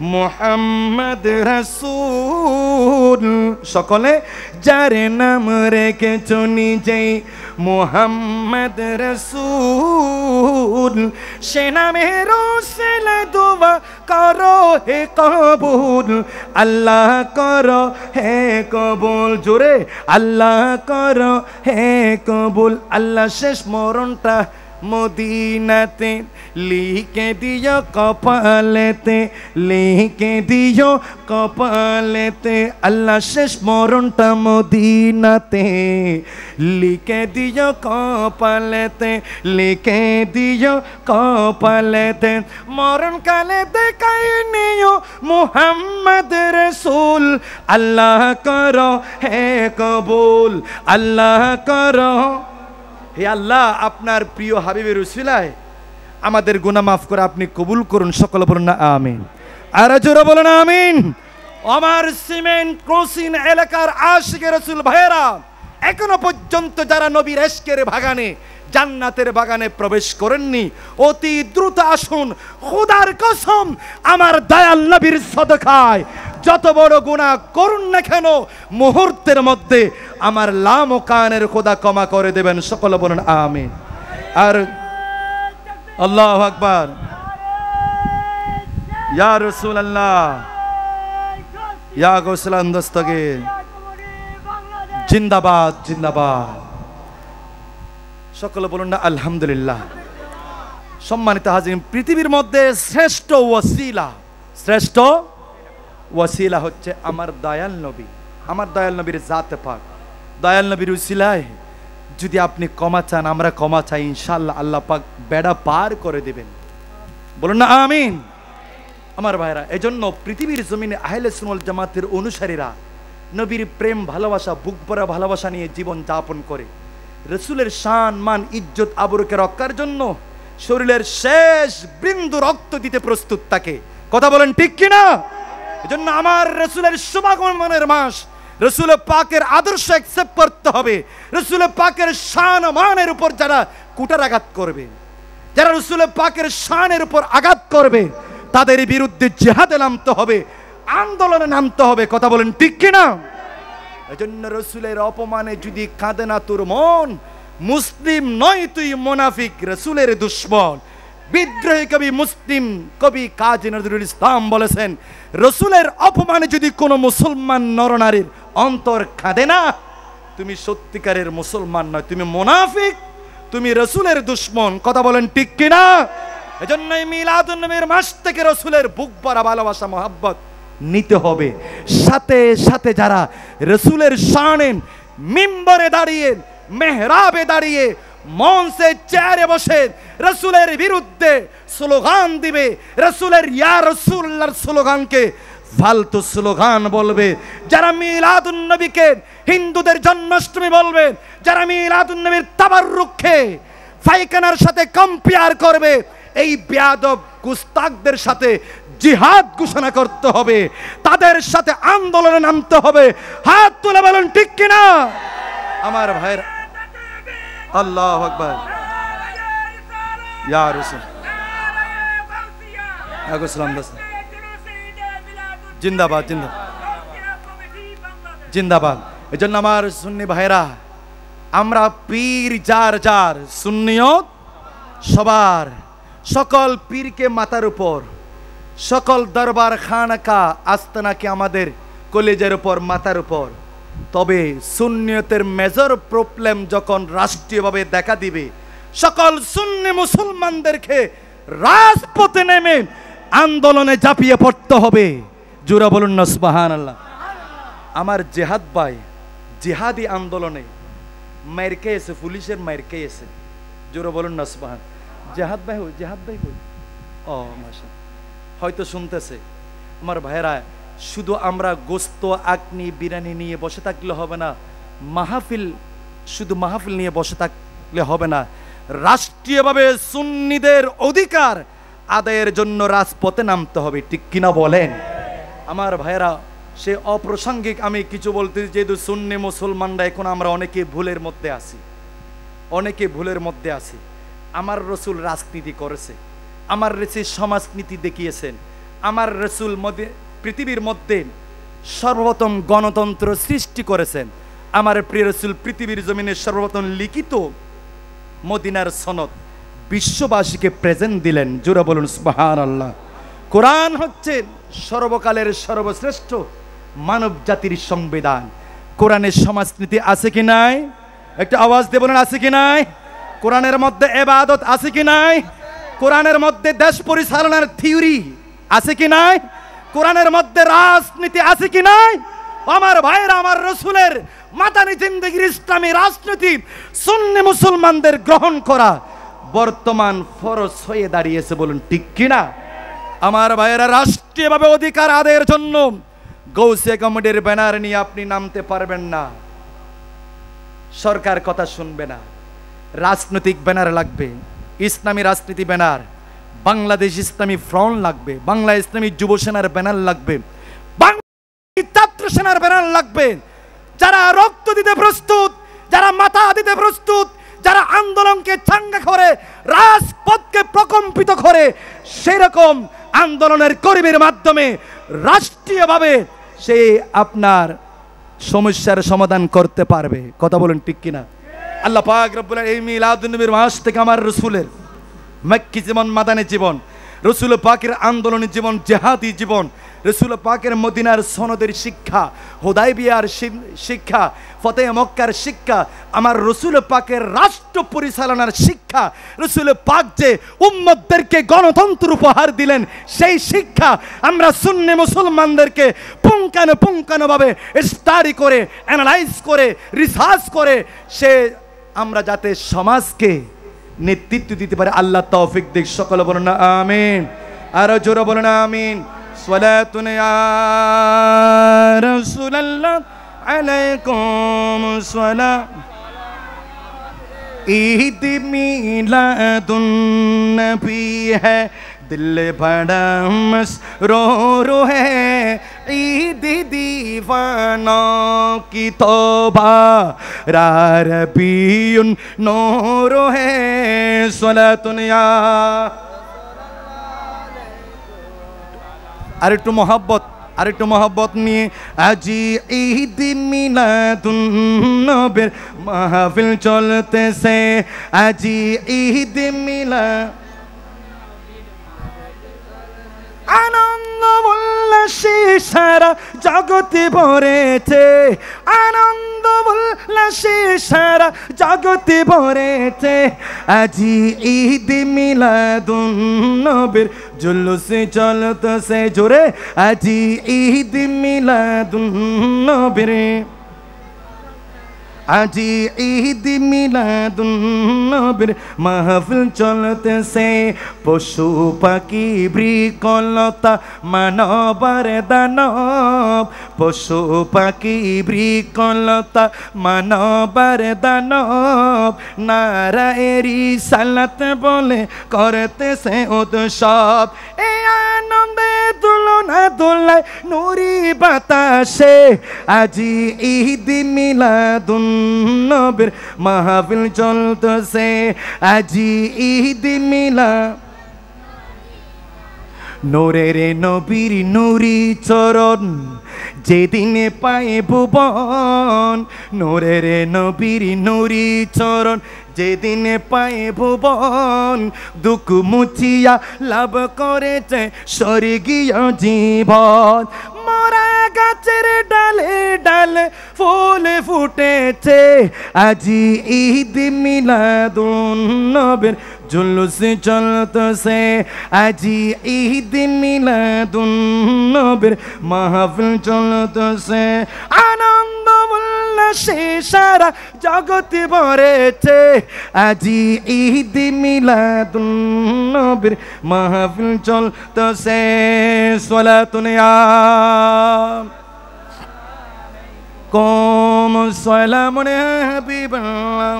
মোহাম্মদ রসুল। সকলে যার নাম রেখেছ নিজে মোহাম্মদ রসুল। সে নামের সেলে দোয়া করো হে কবুল। আল্লাহ করো হে কবুল। জোরে, আল্লাহ করো হে কবুল। আল্লাহ শেষ মরণটা মদিনাতে লিখে দিও কপালেতে লিখে দিও কপালেতে আল্লাহ শেষ মরণটা মদিনাতে লিখে দিও কপালেতে লিখে দিও কপালেতে মরণ কালে দেখাই নিও মুহাম্মদ রসুল আল্লাহ করো হে কবুল আল্লাহ করো হে আল্লাহ আপনার প্রিয় হাবিবের উসিলায় আমাদের গুণা মাফ করে আপনি কবুল করুন, সকল বলুন না, আমিন। আর জোরে বলুন আমিন। আমার সিমেন্ট ক্রসিন এলাকার আশিকের রসুল ভাইয়েরা, এখনও পর্যন্ত যারা নবীর এশকের বাগানে, জান্নাতের বাগানে প্রবেশ করেননি, অতি দ্রুত আসুন, খুদার কসম, আমার দয়াল নবীর সদকায়। যত বড় গুণা করুন না কেন, মুহূর্তের মধ্যে আমার লাম ও কানের খোদা ক্ষমা করে দেবেন, সকল বলুন, আমিন। আর আল্লাহ আকবার। ইয়া রসুল আল্লাহ ইয়া গোসলান জিন্দাবাদ জিন্দাবাদ। সকলে বলুন না, আলহামদুলিল্লাহ। সম্মানিত হাজির পৃথিবীর মধ্যে শ্রেষ্ঠ ওয়াসিলা শ্রেষ্ঠ ওয়াসিলা হচ্ছে আমার দয়াল নবী। আমার দয়াল নবীর জাতে পাক। দয়াল নবীর উসিলায় যদি আপনি ক্ষমা চান, আমরা ক্ষমা চাই ইনশাল্লাহ আল্লাহ পাক বেড়া পার করে দেবেন। বলুন না, আমিন। আমার ভাইরা, এজন্য পৃথিবীর জমিনে আহলে সুনল জামাতের অনুসারীরা নবীর প্রেম, ভালোবাসা, বুক ভরা ভালোবাসা নিয়ে জীবন যাপন করে। রসুলের শান, মান, ইজ্জত, আবরুকে রক্ষার জন্য শরীরের শেষ বৃন্দু রক্ত দিতে প্রস্তুত থাকে। কথা বলেন ঠিক কিনা? এজন্য আমার রসুলের শুভাগমনের মাস রসুল পাকের আদর্শ অ্যাকসেপ্ট করতে হবে। রসুল পাকের শান মানের উপর যারা কুটার আঘাত করবে, যারা রসুল পাকের শানের উপর আঘাত করবে, তাদের বিরুদ্ধে জেহাদে নামতে হবে, আন্দোলনে নামতে হবে। কথা বলেন ঠিক কিনা এজন্য রসুলের অপমানে যদি কাঁদে না তোর মন, মুসলিম নয় তুই মোনাফিক, রসুলের দুশ্মন। বিদ্রোহী কবি মুসলিম কবি কাজী নজরুল ইসলাম বলেছেন রসুলের অপমানে যদি কোনো মুসলমান নরনারীর অন্তর কাঁদে না, তুমি সত্যিকারের মুসলমান নয়, তুমি মোনাফিক, তুমি রসুলের দুশ্মন। কথা বলেন ঠিক কিনা? এজন্যই মিলাদুন নবীর মাস থেকে রসুলের বুক ভরা ভালোবাসা, মহাব্বত নিতে হবে। সাথে সাথে যারা রসুলের শানেন মিম্বরে দাঁড়িয়ে, মেহরাবে দাঁড়িয়ে মঞ্চে চেয়ারে বসে রসুলের বিরুদ্ধে স্লোগান দিবে। রসুলের ইয়া রসুল্লার স্লোগানকে ফালতু স্লোগান বলবে। যারা মিলাদুন নবীকে হিন্দুদের জন্মাষ্টমী বলবে, যারা মিলাদুন নবীর তাবার রুখে ফাইকানার সাথে কম্পেয়ার করবে, এই বেয়াদব গুস্তাকদের সাথে জিহাদ ঘোষণা করতে হবে। তাদের সাথে আন্দোলনে নামতে হবে। হাত তুলে বলুন, ঠিক কিনা? আমার ভাইয়ের আল্লাহ আকবার। ইয়া রাসূল। দাস জিন্দাবাদ জিন্দাবাদ জিন্দাবাদ। এই জন্য আমার সুন্নি ভাইরা আমরা পীর যার যার সুন্নিয়ত সবার, সকল পীরকে মাথার উপর, সকল দরবার খানাকা আস্তানাকে আমাদের কলেজের উপর মাথার উপর তবে সুন্নিয়তের মেজর প্রবলেম যখন রাষ্ট্রীয়ভাবে দেখা দিবে, সকল সুন্নি মুসলমানদেরকে রাজপথে নেমে আন্দোলনে ঝাঁপিয়ে পড়তে হবে। জোরা বলুন নসবাহান আল্লাহ আমার জেহাদ ভাই জেহাদি আন্দোলনে মায়ের খেয়েছে পুলিশের মায়ের খেয়েছে জোরে বলুন নসবাহান জেহাদ ভাই জেহাদ ভাই হই ও মাসা হয়তো শুনতেছে। আমার ভাইরা শুধু আমরা গোস্ত আকনি বিরিয়ানি নিয়ে বসে থাকলে হবে না, মাহফিল, শুধু মাহফিল নিয়ে বসে থাকলে হবে না, রাষ্ট্রীয়ভাবে সুন্নিদের অধিকার আদায়ের জন্য রাজপথে নামতে হবে, ঠিক কিনা বলেন? আমার ভাইরা সে অপ্রাসঙ্গিক, আমি কিছু বলতে যেহেতু সুন্নি মুসলমানরা এখন আমরা অনেকে ভুলের মধ্যে আছি, অনেকে ভুলের মধ্যে আছি। আমার রসুল রাজনীতি করেছে, আমার রসুল সমাজনীতি দেখিয়েছেন, আমার রসুল মধ্যে পৃথিবীর মধ্যে সর্বপ্রথম গণতন্ত্র সৃষ্টি করেছেন। আমার প্রিয় রসুল, পৃথিবীর জমিনে সর্বপ্রথম লিখিত মদিনার সনদ বিশ্ববাসীকে প্রেজেন্ট দিলেন। জোরা বলুন সুবহান আল্লাহ কোরআন হচ্ছে সর্বকালের সর্বশ্রেষ্ঠ মানব জাতির সংবিধান। কোরআনের সমাজনীতি আছে কি নাই? একটা আওয়াজ দিয়ে বলুন, আছে কি নাই? কোরআনের মধ্যে এবাদত আছে কি নাই? কোরআনের মধ্যে দেশ পরিচালনার থিওরি আছে কি নাই? কোরআনের মধ্যে রাজনীতি আছে কি নাই? আমার ভাইয়ের, আমার রসুলের মাতানি জিন্দগির ইসলামী রাজনীতি সুন্নি মুসলমানদের গ্রহণ করা বর্তমান ফরজ হয়ে দাঁড়িয়েছে বলুন, ঠিক কিনা? আমার ভাইয়েরা, রাষ্ট্রীয়ভাবে অধিকার আদায়ের জন্য গৌসে কমিটির ব্যানার নিয়ে আপনি নামতে পারবেন না। সরকার কথা শুনবে না। রাজনৈতিক ব্যানার লাগবে। ইসলামী রাজনীতি ব্যানার। বাংলাদেশ ইসলামী ফ্রন্ট লাগবে বাংলা ইসলামী যুব সেনার ব্যানার লাগবে ছাত্র সেনার ব্যানার লাগবে। যারা রক্ত দিতে প্রস্তুত, যারা মাথা দিতে প্রস্তুত, যারা আন্দোলনকে চাঙ্গা করে, রাজপথকে প্রকম্পিত করে, সেরকম আন্দোলনের কর্মীর মাধ্যমে রাষ্ট্রীয়ভাবে সে আপনার সমস্যার সমাধান করতে পারবে। কথা বলুন ঠিক কিনা? আল্লাহ পাক রব্বুল এই মিলাদুন্নবীর মাস থেকে আমার রসুলের মক্কি জীবন, মাদানী জীবন, রসুল পাকের আন্দোলনী জীবন, জেহাদি জীবন, রসুল পাকের মদিনার সনদের শিক্ষা হোদাই বিয়ার শিক্ষা ফতে মক্কার শিক্ষা, আমার রসুল পাকের রাষ্ট্র পরিচালনার শিক্ষা, রসুল পাক যে উম্মতদেরকে গণতন্ত্র উপহার দিলেন, সেই শিক্ষা আমরা শূন্য মুসলমানদেরকে পুঙ্কানো পুঙ্কানোভাবে স্টাডি করে অ্যানালাইজ করে রিসার্চ করে, সে আমরা যাতে সমাজকে নেতৃত্ব দিতে পারে। আল্লাহ তৌফিক দেখ সকল বলো না, আমিন। আরও জোরে বলো না, আমিন। সালাতুন ইয়া রাসূলুল্লাহ আলাইকুম সালাম। ঈদ মিলাদুন নবী হ্যায় दिल बड़ा मसरूर है ईद दीवानों की तोबा रारबीउन नूर है सलातुन या আর একটু মহাব্বত আর একটু মহাব্বত নিয়ে আজি ঈদ মিলাদুন নবের মাহফিল চলতেছে আজি ঈদ মিলা আনন্দ উল্লাসে সারা জগতে ভরেছে। আনন্দ উল্লাসে সারা জগতে ভরেছে। আজি ঈদ মিলাদুন নবীর জুলুসে চলতেছে জোরে। আজি ঈদ মিলাদুন নবীর আজি ঈদ মিলাদুন নবীর মাহফিল চলতেছে। পশু পাখি বৃকলতা মানবার দানব। পশু পাখি বৃকলতা মানবার দানব। নারায়েরি সালাত বলে করতেছে উৎসব। এই আনন্দে তুলনা দোলায় নুরি বাতাসে। আজি ঈদ মিলাদুন নবীর মাহফিল চলতেছে। আজি ঈদ মিলা। নোরের নবীর নুরি চরণ যেদিনে পায়ে ভুবন। নোরের নবীর নুরি চরণ যেদিনে পায়ে ভুবন। দুঃখ মুছিয়া লাভ করেছে স্বর্গীয় জীবন। মরা গাছের ডালে ডালে ফুল ফুটেছে। আজি ঈদ মিলাদুন নবীর জুলুস চলতছে। আজি ঈদ মিলাদুন নবীর মাহফিল চলতছে। আনন্দ উল্লাসে সারা জগৎ ভরেছে। আজি ঈদ মিলাদুন নবীর মাহফিল চলতেছে। সলাতুনিয়া কম সালামুন হাবিবাল্লাহ।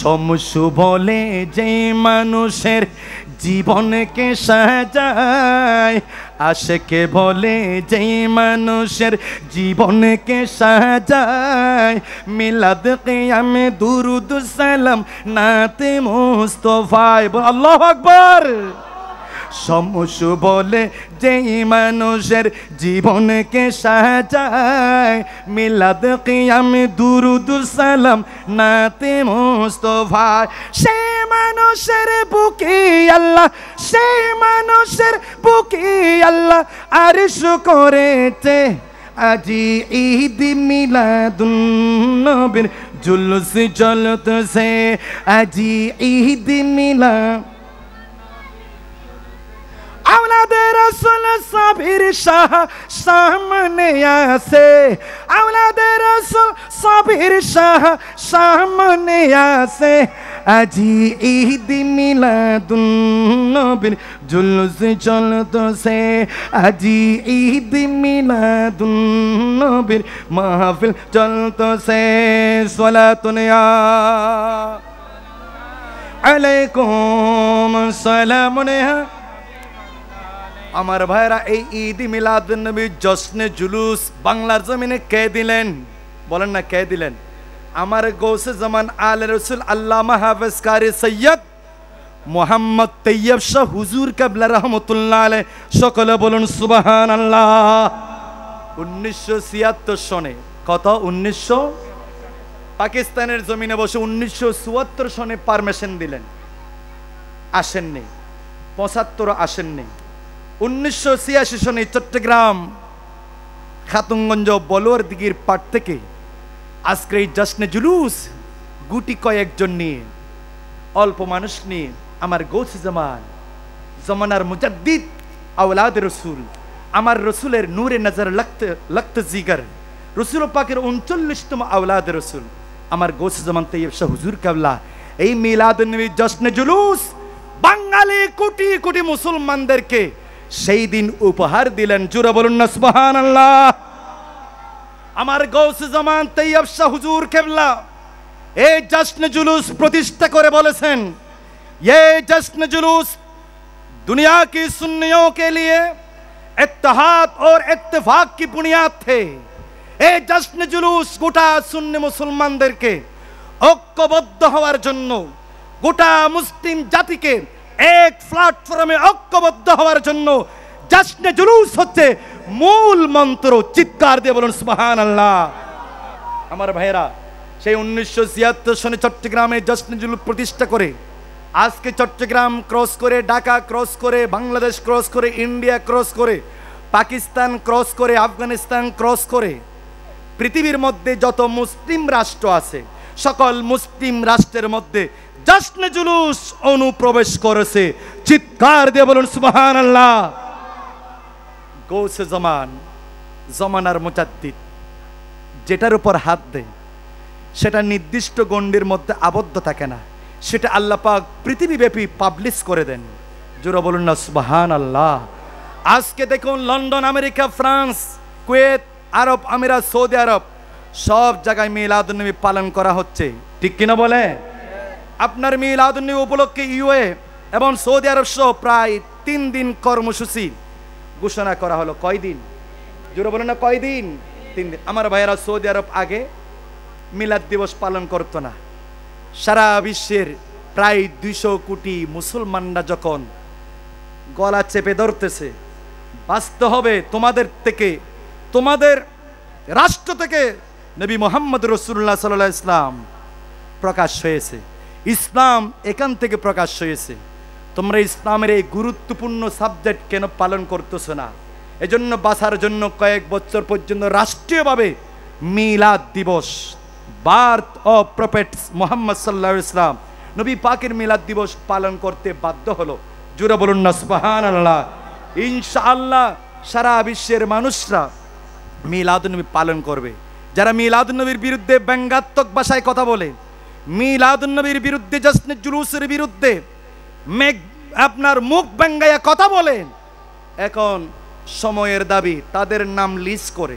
সমসু বলে যে মানুষের জীবনকে সাজায়। আশেকে বলে যে মানুষের জীবনকে সাজায়। মিলাদ কিয়ামে, দুরুদ, সালাম, নাতে মুস্তফায়। আল্লাহ আকবার। সমসু বলে যেই মানুষের জীবনকে সাজায়। মিলাদ কিয়াম, দুরুদ সালাম, নাতে মুস্তফায় সে মানুষের বুকে আল্লাহ, সে মানুষের বুকে আল্লাহ আরিশ করেছে। আজি ঈদ মিলাদুন নবীর জুলুস চলতেছে আজি ঈদ মিলাদ আওলাদের রসুল সাবির শাহ সামনে আসে আওলাদের রসুল সাবির শাহ সামনে আসে আজি ঈদ মিলাদুন নবীর জুলুস চলতেছে। আজি ঈদ মিলাদুন নবীর মাহফিল চলতেছে। সলাতুনিয়া আলাইকুম সালামুনিয়া আমার ভাইরা এই ঈদ মিলাদ নবী জশ্নে জুলুস বাংলার জমিনে কে দিলেন? বলেন না, কে দিলেন? আমার গৌসে জামান আল রসুল আল্লামা হাফেজ কারি সৈয়দ মোহাম্মদ তৈয়ব শাহ হুজুর কাবলা রহমতুল্লাহ আলে সকলে বলুন সুবাহান আল্লাহ উনিশশো ছিয়াত্তর সনে, কত? উনিশশো? পাকিস্তানের জমিনে বসে উনিশশো চুয়াত্তর সনে পারমিশন দিলেন। আসেননি। পঁচাত্তর আসেননি। উনিশশো ছিয়াশি সনে চট্টগ্রাম, খাতুনগঞ্জ বলোয়ার দিঘির পাট থেকে আজকে এই জশ্নে জুলুস, গুটি কয়েকজন নিয়ে, অল্প মানুষ নিয়ে আমার গৌস জমান, জমানার মুজাদ্দিদ আওলাদ রসুল, আমার রসুলের নূরে নজর লক্ত লক্ত জিগর, রসুল পাকের উনচল্লিশতম আওলাদ রসুল, আমার গৌস জামান তৈব শাহ হুজুর কাবলা। এই মিলাদ জশ্নে জুলুস, বাঙালি কোটি কোটি মুসলমানদেরকে সেই দিন উপহার দিলেন জুড়ে বলুন না সুবহান আল্লাহ আমার গৌস জামান তৈয়ব শাহ হুজুর কেবলা এই জশ্ন জুলুস প্রতিষ্ঠা করে বলেছেন ये जश्न जुलूस दुनिया की सुन्नियों के लिए इत्तेहाद और इत्तेफाक की बुनियाद थे এই জশ্ন জুলুস গোটা সুন্নি মুসলমানদেরকে ঐক্যবদ্ধ হওয়ার জন্য গোটা মুসলিম জাতিকে এক প্ল্যাটফর্মে ঐক্যবদ্ধ হওয়ার জন্য জশ্নে জুলুস হচ্ছে মূল মন্ত্র চিৎকার দিয়ে বলুন সুবহান আল্লাহ আমার ভাইয়েরা, সেই উনিশশো ছিয়াত্তর সনে চট্টগ্রামে জশ্নে জুলুস প্রতিষ্ঠা করে, আজকে চট্টগ্রাম ক্রস করে, ঢাকা ক্রস করে, বাংলাদেশ ক্রস করে, ইন্ডিয়া ক্রস করে, পাকিস্তান ক্রস করে, আফগানিস্তান ক্রস করে, পৃথিবীর মধ্যে যত মুসলিম রাষ্ট্র আছে, সকল মুসলিম রাষ্ট্রের মধ্যে জশ্নে জুলুস অনুপ্রবেশ করেছে। চিৎকার দিয়ে বলুন সুবহান আল্লাহ গৌসে জমান, জমানার মুজাদ্দিদ, যেটার উপর হাত দেয়, সেটা নির্দিষ্ট গণ্ডির মধ্যে আবদ্ধ থাকে না। সেটা আল্লাহ পাক পৃথিবীব্যাপী পাবলিশ করে দেন। জোরা বলুন না সুবাহান আল্লাহ আজকে দেখুন, লন্ডন, আমেরিকা, ফ্রান্স, কুয়েত, আরব আমিরাত, সৌদি আরব, সব জায়গায় মিলাদুন্নবী পালন করা হচ্ছে। ঠিক কিনা বলে? আপনার মিলাদুন্নবী উপলক্ষে ইউএ এবং সৌদি আরব সহ প্রায় তিন দিন কর্মসূচি ঘোষণা করা হলো। কয়দিন? জোরে বলেন না, কয়দিন? তিন দিন। আমার ভাইয়েরা সৌদি আরব আগে মিলাদ দিবস পালন করতো না। সারা বিশ্বের প্রায় দুইশো কোটি মুসলমানরা যখন গলা চেপে ধরতেছে, বাঁচতে হবে তোমাদের থেকে, তোমাদের রাষ্ট্র থেকে, নবী মোহাম্মদ রসুল্লাহ সাল্লাহ ইসলাম প্রকাশ হয়েছে। ইসলাম এখান থেকে প্রকাশ হয়েছে। তোমরা ইসলামের এই গুরুত্বপূর্ণ সাবজেক্ট কেন পালন করতেছো না? এজন্য বাঁচার জন্য কয়েক বছর পর্যন্ত রাষ্ট্রীয়ভাবে মিলাদ দিবস, বার্থ অফ প্রফেটস মোহাম্মদ সাল্লাহ ইসলাম নবী পাকের মিলাদ দিবস পালন করতে বাধ্য হলো। জুড়ে বলুন না সুবাহান আল্লাহ ইনশাআল্লাহ সারা বিশ্বের মানুষরা মিলাদুন্নবী পালন করবে। যারা মিলাদুন্নবীর বিরুদ্ধে ব্যঙ্গাত্মক ভাষায় কথা বলে মিলাদুন্নবীর বিরুদ্ধে জশ্নে জুলুসের বিরুদ্ধে মেঘ আপনার মুখ ব্যঙ্গাইয়া কথা বলেন। এখন সময়ের দাবি, তাদের নাম লিস্ট করে।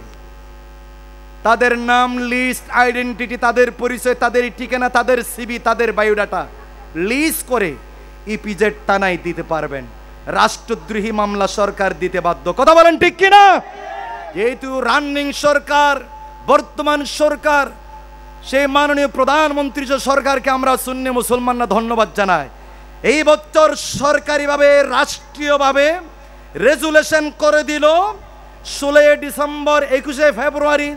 তাদের নাম লিস্ট আইডেন্টিটি তাদের পরিচয়, তাদের ঠিকানা, তাদের সিবি তাদের বায়োডাটা লিস্ট করে ইপিজেড টানাই দিতে পারবেন। রাষ্ট্রদ্রোহী মামলা সরকার দিতে বাধ্য। কথা বলেন ঠিক কিনা? যেহেতু রানিং সরকার, বর্তমান সরকার সেই মাননীয় প্রধানমন্ত্রী যে সরকারকে আমরা শূন্য মুসলমানরা ধন্যবাদ জানাই, এই বছর সরকারিভাবে, রাষ্ট্রীয়ভাবে রেজুলেশন করে দিল ষোলোই ডিসেম্বর একুশে ফেব্রুয়ারি।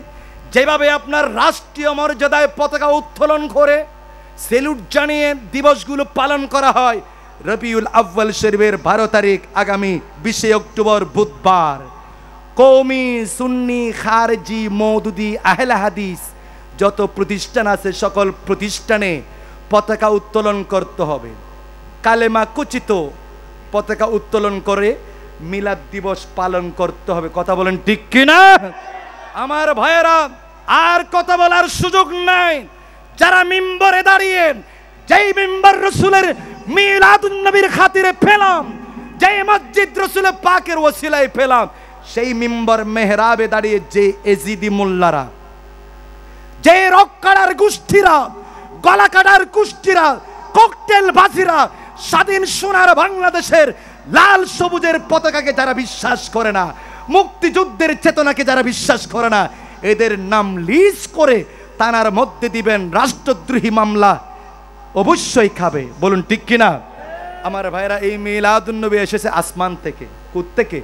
যেভাবে আপনার রাষ্ট্রীয় মর্যাদায় পতাকা উত্তোলন করে সেলুট জানিয়ে দিবসগুলো পালন করা হয়, রবিউল আব্বাল শরীফের বারো তারিখ আগামী বিশে অক্টোবর বুধবার। কৌমি সুন্নি খারজি মৌদুদি আহলা হাদিস যত প্রতিষ্ঠান আছে সকল প্রতিষ্ঠানে পতাকা উত্তোলন করতে হবে। কালেমা কুচিত পতাকা উত্তোলন করে মিলাদ দিবস পালন করতে হবে। কথা বলেন ঠিক কিনা? আমার ভাইয়েরা, আর কথা বলার সুযোগ নাই। যারা মিম্বরে দাঁড়িয়ে, যেই মিম্বর রসুলের মিলাদুন নবীর খাতিরে ফেলাম যেই মসজিদ রসুলের পাকের ওসিলায় ফেলাম সেই মিম্বর মেহরাবে দাঁড়িয়ে যে এজিদি মোল্লারা যে রক কাটার গোষ্ঠীরা গলা কাটার গোষ্ঠীরা ককটেল বাজিরা স্বাধীন সোনার বাংলাদেশের লাল সবুজের পতাকাকে যারা বিশ্বাস করে না, মুক্তিযুদ্ধের চেতনাকে যারা বিশ্বাস করে না, এদের নাম লিজ করে তানার মধ্যে দিবেন রাষ্ট্রদ্রোহী মামলা। অবশ্যই খাবে। বলুন, ঠিক কিনা? আমার ভাইরা, এই মিলাদুন্নবী এসেছে আসমান থেকে থেকে।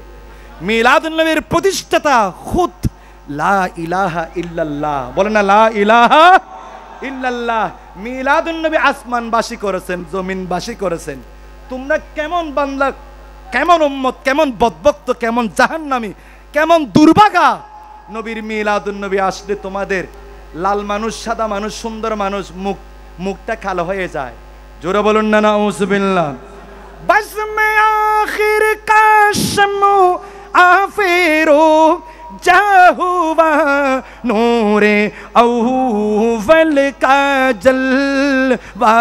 মিলাদুন্নবীর প্রতিষ্ঠাতা খুদ লা ইলাহা ইল্লাল্লাহ। বলে না, লা ইলাহা ইল্লাল্লাহ। মিলাদুন্নবী আসমানবাসী করেছেন জমিন জমিনবাসী করেছেন। তোমরা কেমন বান্দা, কেমন উম্মত, কেমন বদভক্ত, কেমন জাহান্নামি, কেমন দুর্ভাগা? নবীর মিলাদুন্নবী আসলে তোমাদের লাল মানুষ, সাদা মানুষ, সুন্দর মানুষ, মুখ, মুখটা খালো হয়ে যায়। জোরে বলুন না না উসবিল্লা بزم آخر کا شمو آفیرو आफेरो जाहुआ नूरे अव्वल का जलवा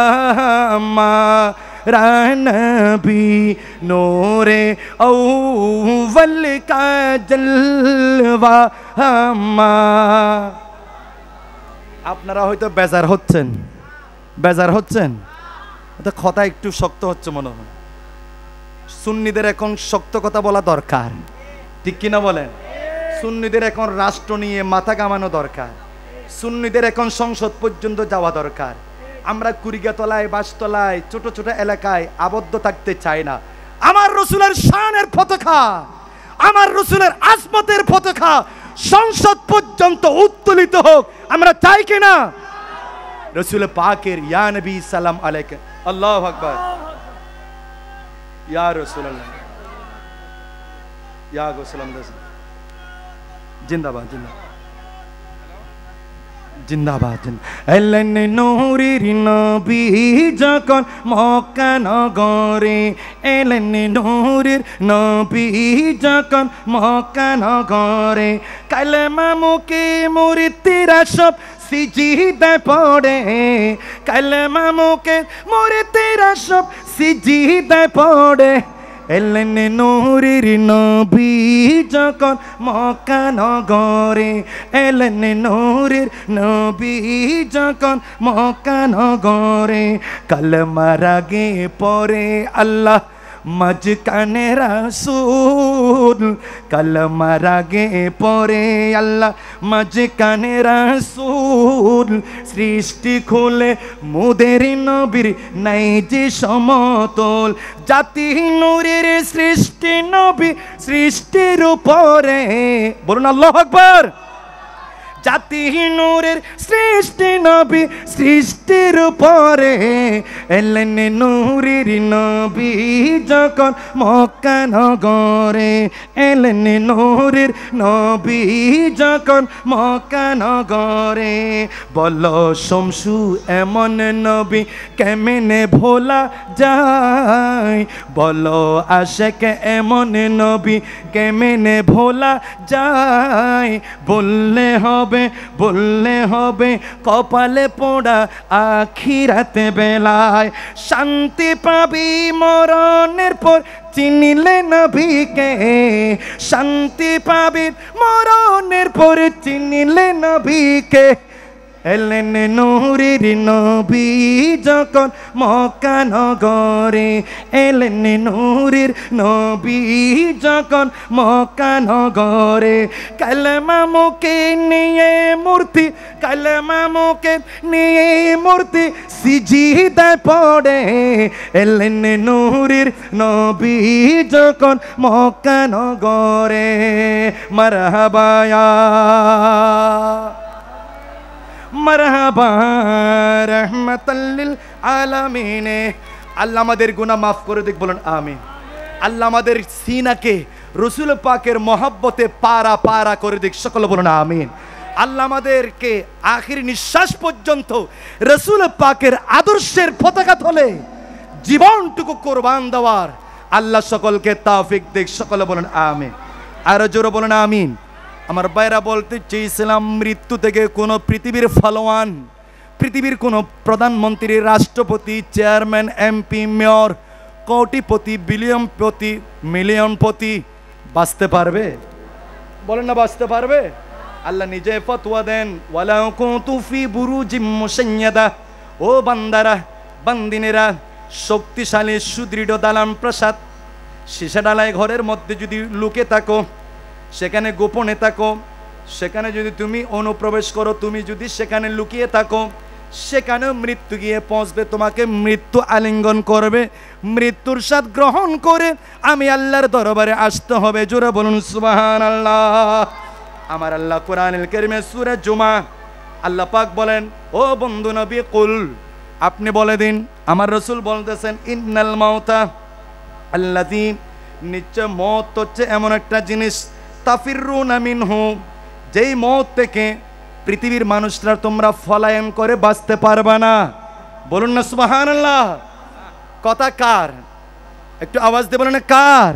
रानबी नूरे अव्वल का जलवा আপনারা হয়তো বেজার হচ্ছেন বেজার হচ্ছেন এটা কথা একটু শক্ত হচ্ছে মনে হয় সুন্নিদের এখন শক্ত কথা বলা দরকার ঠিক কিনা বলেন সুন্নিদের এখন রাষ্ট্র নিয়ে মাথা কামানো দরকার। সুন্নিদের এখন সংসদ পর্যন্ত যাওয়া দরকার। আমরা কুড়িগাতলায় বাসতলায় ছোট ছোট এলাকায় আবদ্ধ থাকতে চাই না। আমার রসুলের শানের পতাকা, আমার রসুলের আসমতের পতাকা সংসদ পর্যন্ত উত্তোলিত হোক। আমরা চাই কিনা রসুল পাকের ইয়া নবী সালাম আলাইকে। আল্লাহ আকবার। ইয়া রসুল ইয়া গো সালাম দাস জিন্দাবাদ জিন্দাবাদ। জিন্দাবাদ এলেন নূরের নবী যখন মক্কা নগরে, এলেন নূরের নবী যখন মক্কা নগরে, কালেমা মুখে মূর্তিরা সব সিজিদে পড়ে। কালেমা মুখে মূর্তিরা সব সিজিদে পড়ে। এলেন নূরের নবী যখন মক্কা নগরে, এলেন নূরের নবী যখন মক্কা নগরে, কালমার আগে পরে আল্লাহ মাঝখানে রাসুল কালমার আগে পরে আল্লাহ। মাঝখানে রাসুল সৃষ্টি খুলে মুদের নবীর নাই যে সমতল। জাতি নূরের সৃষ্টি নবী সৃষ্টির উপরে। বলুন আল্লাহ আকবর। জাতি সৃষ্টি নবী, সৃষ্টির উপরে। এলেন নূরের নবী যখন মক্কা নগরে। এলেন নূরের নবী যখন মক্কা নগরে। বল শমসু, এমন নবী কেমনে ভোলা যায়? বলো আশেক, এমন নবী কেমনে ভোলা যায়? বললে, হবে বললে হবে, কপালে পোড়া আখিরাতে বেলায়। শান্তি পাবি মরণের পর, চিনিলে নবীকে শান্তি পাবি মরণের পর, চিনিলে নবীকে এলেন নূরের নবী যখন মক্কা নগরে, এলেন নূরের নবী যখন মক্কা নগরে। কালেমা মুখে নিয়ে মূর্তি, কালেমা মুখে নিয়ে মূর্তি সিজিদায় পড়ে। এলেন নূরের নবী যখন মক্কা নগরে, মারহাবায়া। মারহাবা রহমতাল্লিল আলামিনে আল্লাহ আমাদের গুনাহ মাফ করে দিক, বলেন আমিন। আল্লাহ আমাদের সিনাকে, রসুল পাকের মহাব্বতে পারা পারা করে দিক, সকল বলুন আমিন। আল্লাহ আমাদেরকে আখির নিঃশ্বাস পর্যন্ত রসুল পাকের আদর্শের পতাকা তলে জীবনটুকু কোরবান দেওয়ার আল্লাহ সকলকে তাফিক দিক, সকলে বলেন আমিন। আরও জোরে বলেন আমিন। আমার বাইরা বলতে চেয়েছিলাম, মৃত্যু থেকে কোনো পৃথিবীর ফলোয়ান পৃথিবীর কোনো প্রধানমন্ত্রী, রাষ্ট্রপতি, চেয়ারম্যান, এমপি, মেয়র, কোটিপতি বিলিয়নপতি মিলিয়নপতি বাঁচতে পারবে? বলেন না বাঁচতে পারবে? আল্লাহ নিজে ফতোয়া দেন, ওয়ালাউ ও বান্দারা, বান্দিনেরা, শক্তিশালী, সুদৃঢ় দালান প্রাসাদ, সীসা ডালাই ঘরের মধ্যে যদি লুকে থাকো সেখানে গোপনে থাকো। সেখানে যদি তুমি অনুপ্রবেশ করো, তুমি যদি সেখানে লুকিয়ে থাকো সেখানে মৃত্যু গিয়ে পৌঁছবে, তোমাকে মৃত্যু আলিঙ্গন করবে, মৃত্যুর স্বাদ গ্রহণ করে আমি আল্লাহর দরবারে আসতে হবে। জোরে বলুন সুবাহান আল্লাহ আমার আল্লাহ কোরআনুল কারীমে সূরা জুমা, আল্লাহ পাক বলেন, ও বন্ধু নবী, কুল, আপনি বলে দিন, আমার রসুল বলতেছেন, ইন্নাল মাউতা আল্লাযী, নিশ্চয় মত হচ্ছে এমন একটা জিনিস তাফিরুনা মিনহু, যেই মত থেকে পৃথিবীর মানুষরা তোমরা ফলায়ন করে বাঁচতে পারবা না। বলুন না, সুবহানাল্লাহ। কথা কার? একটু আওয়াজ দিয়ে বলেন, কার?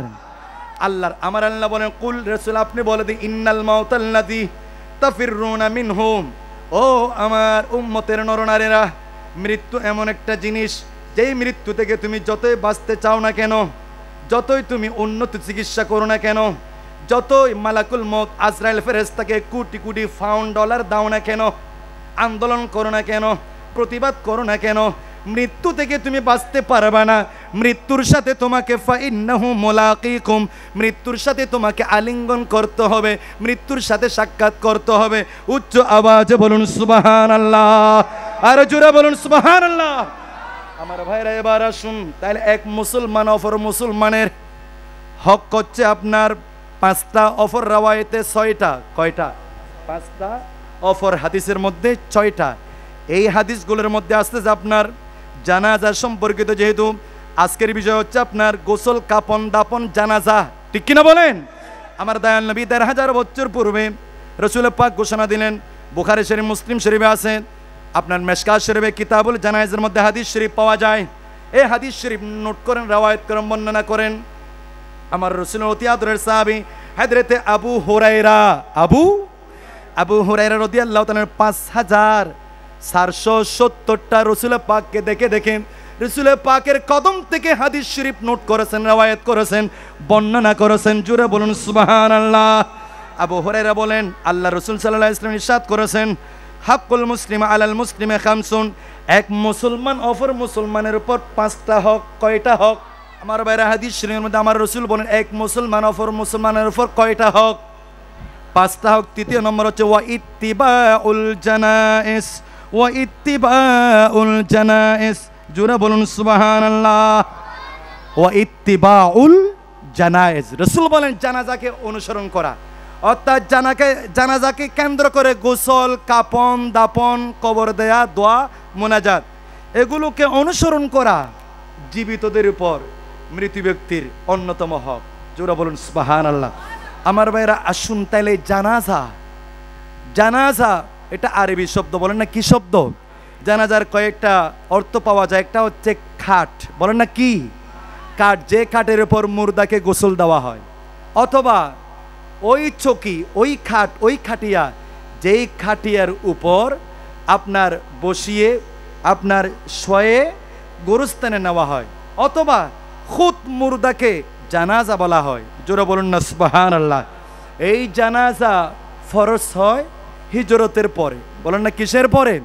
আল্লাহর, আমার আল্লাহ বলেন, কুল রসুল, আপনি বলে দিন, ইন্নাল মাউতাল্লাযী তাফিরুনা মিনহুম ও আমার উম্মতের নরনারীরা, মৃত্যু এমন একটা জিনিস, যেই মৃত্যু থেকে তুমি যতই বাঁচতে চাও না কেন, যতই তুমি উন্নত চিকিৎসা করো না কেন যতই মালাকুল মত আজরাইল ফেরেস্তাকে কোটি কোটি ফাউন্ড ডলার দাও না কেন, আন্দোলন করো না কেন, প্রতিবাদ করো না কেন, মৃত্যু থেকে তুমি বাঁচতে পারবে না। মৃত্যুর সাথে তোমাকে ফাইন্নাহু মুলাকিকুম, মৃত্যুর সাথে তোমাকে আলিঙ্গন করতে হবে, মৃত্যুর সাথে সাক্ষাৎ করতে হবে। উচ্চ আওয়াজে বলুন, সুবহানাল্লাহ। আর জোরে বলুন, সুবহানাল্লাহ। আমার ভাইরা, এবার আসুন, তাহলে এক মুসলমান অপর মুসলমানের হক হচ্ছে আপনার পাঁচটা অফর রাওয়ায়েতে ছয়টা, কয়টা? পাঁচটা অফর হাদিসের মধ্যে ছয়টা। এই হাদিসগুলোর মধ্যে আসতে যে আপনার জানাজা সম্পর্কিত যেহেতু, আজকের বিষয় হচ্ছে আপনার গোসল, কাপন, দাপন, জানাজা। ঠিক কিনা বলেন? আমার দয়াল নবী দেড় হাজার বছর পূর্বে রসুল পাক ঘোষণা দিলেন, বুখারি শরীফ, মুসলিম শরীফে আছে, আপনার মেশকাত শরীফে কিতাবুল জানাইজের মধ্যে হাদিস শরীফ পাওয়া যায়। এই হাদিস শরীফ নোট করেন, রাওয়ায়ত করেন, বর্ণনা করেন। আমার রসুল অতি আদরের সাহাবি হায়দ্রেতে আবু হোরাইরা আবু? আবু হোরাইরা রদি আল্লাহ তালের পাঁচ হাজার চারশো সত্তরটা রসুল পাককে দেখে দেখে রসুল পাকের কদম থেকে হাদিস শরীফ নোট করেছেন, রাওয়ায়াত করেছেন, বর্ণনা করেছেন, জুড়ে বলুন সুবাহান আল্লাহ আবু হুরাইরা বলেন, আল্লাহ রসুল সাল্লাহ ইসলাম ইরশাদ করেছেন, হাক্কুল মুসলিম আলাল মুসলিমে খামসুন। এক মুসলমান অপর মুসলমানের উপর পাঁচটা হক, কয়টা হক? আমার বাইরে হাদিস শরীফের মধ্যে আমার রসুল বলেন, এক মুসলমান, অপর মুসলমানের উপর কয়টা হক? পাঁচটা হক, তৃতীয় নম্বর হচ্ছে, ওয়া ইত্তিবা উল জানাইস ওয়া ইত্তিবা উল জানাইস জোরে বলুন সুবাহান আল্লাহ ওয়া ইত্তিবা উল জানাইজ রসুল বলেন, জানাজাকে অনুসরণ করা। অর্থাৎ জানাকে, জানাজাকে কেন্দ্র করে গোসল, কাপন, দাপন, কবর দেয়া, দোয়া, মোনাজাত, এগুলোকে অনুসরণ করা জীবিতদের উপর। মৃত ব্যক্তির অন্যতম হক। জোরা বলুন সুবাহান আল্লাহ আমার ভাইরা আসুন তাইলে জানাজা। জানাজা, এটা আরবি শব্দ, বলেন না কি শব্দ? জানাজার কয়েকটা অর্থ পাওয়া যায়, একটা হচ্ছে খাট। বলেন না কি? কাঠ যে কাঠের উপর মুর্দাকে গোসল দেওয়া হয়। অথবা ওই চকি, ওই খাট, ওই খাটিয়া, যেই খাটিয়ার উপর আপনার বসিয়ে, আপনার শয়ে, গোরস্থানে নেওয়া হয়। অথবা খুদ মুর্দাকে জানাজা বলা হয়। জোরে বলুন না সুবাহান আল্লাহ এই জানাজা ফরজ হয় হিজরতের পরে। বলেন না কিসের পরে?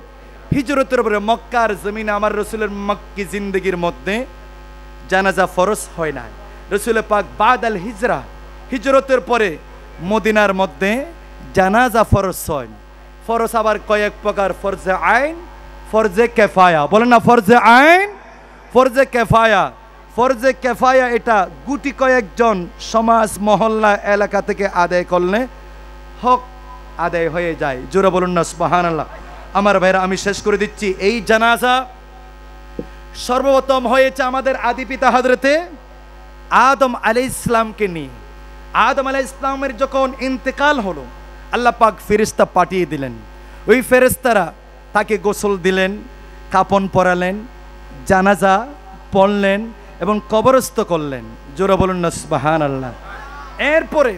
হিজরতের পরে। মক্কার জমিন আমার রসুলের মক্কি জিন্দগির মধ্যে জানাজা ফরজ হয় না রসুল পাক বাদ আল হিজরা, হিজরতের পরে মদিনার মধ্যে জানাজা ফরজ হয়। ফরজ আবার কয়েক প্রকার, ফরজে আইন, ফরজে কেফায়া। বলেন না ফরজে আইন, ফরজে কেফায়া। ফরজে কেফায়া এটা গুটি কয়েকজন সমাজ মহল্লা এলাকা থেকে আদায় করলে হক আদায় হয়ে যায়। জোরে বলুন না সুবাহান আল্লাহ আমার ভাইরা, আমি শেষ করে দিচ্ছি। এই জানাজা সর্বপ্রথম হয়েছে আমাদের আদি পিতা হাজরতে আদম আলাই ইসলামকে নিয়ে। আদম আলাই ইসলামের যখন ইন্তেকাল হলো, আল্লাহ পাক ফেরিস্তা পাঠিয়ে দিলেন। ওই ফেরেস্তারা তাকে গোসল দিলেন, কাপন পরালেন, জানাজা পড়লেন এবং কবরস্থ করলেন। জোরা বলুন না সুবাহান আল্লাহ এরপরে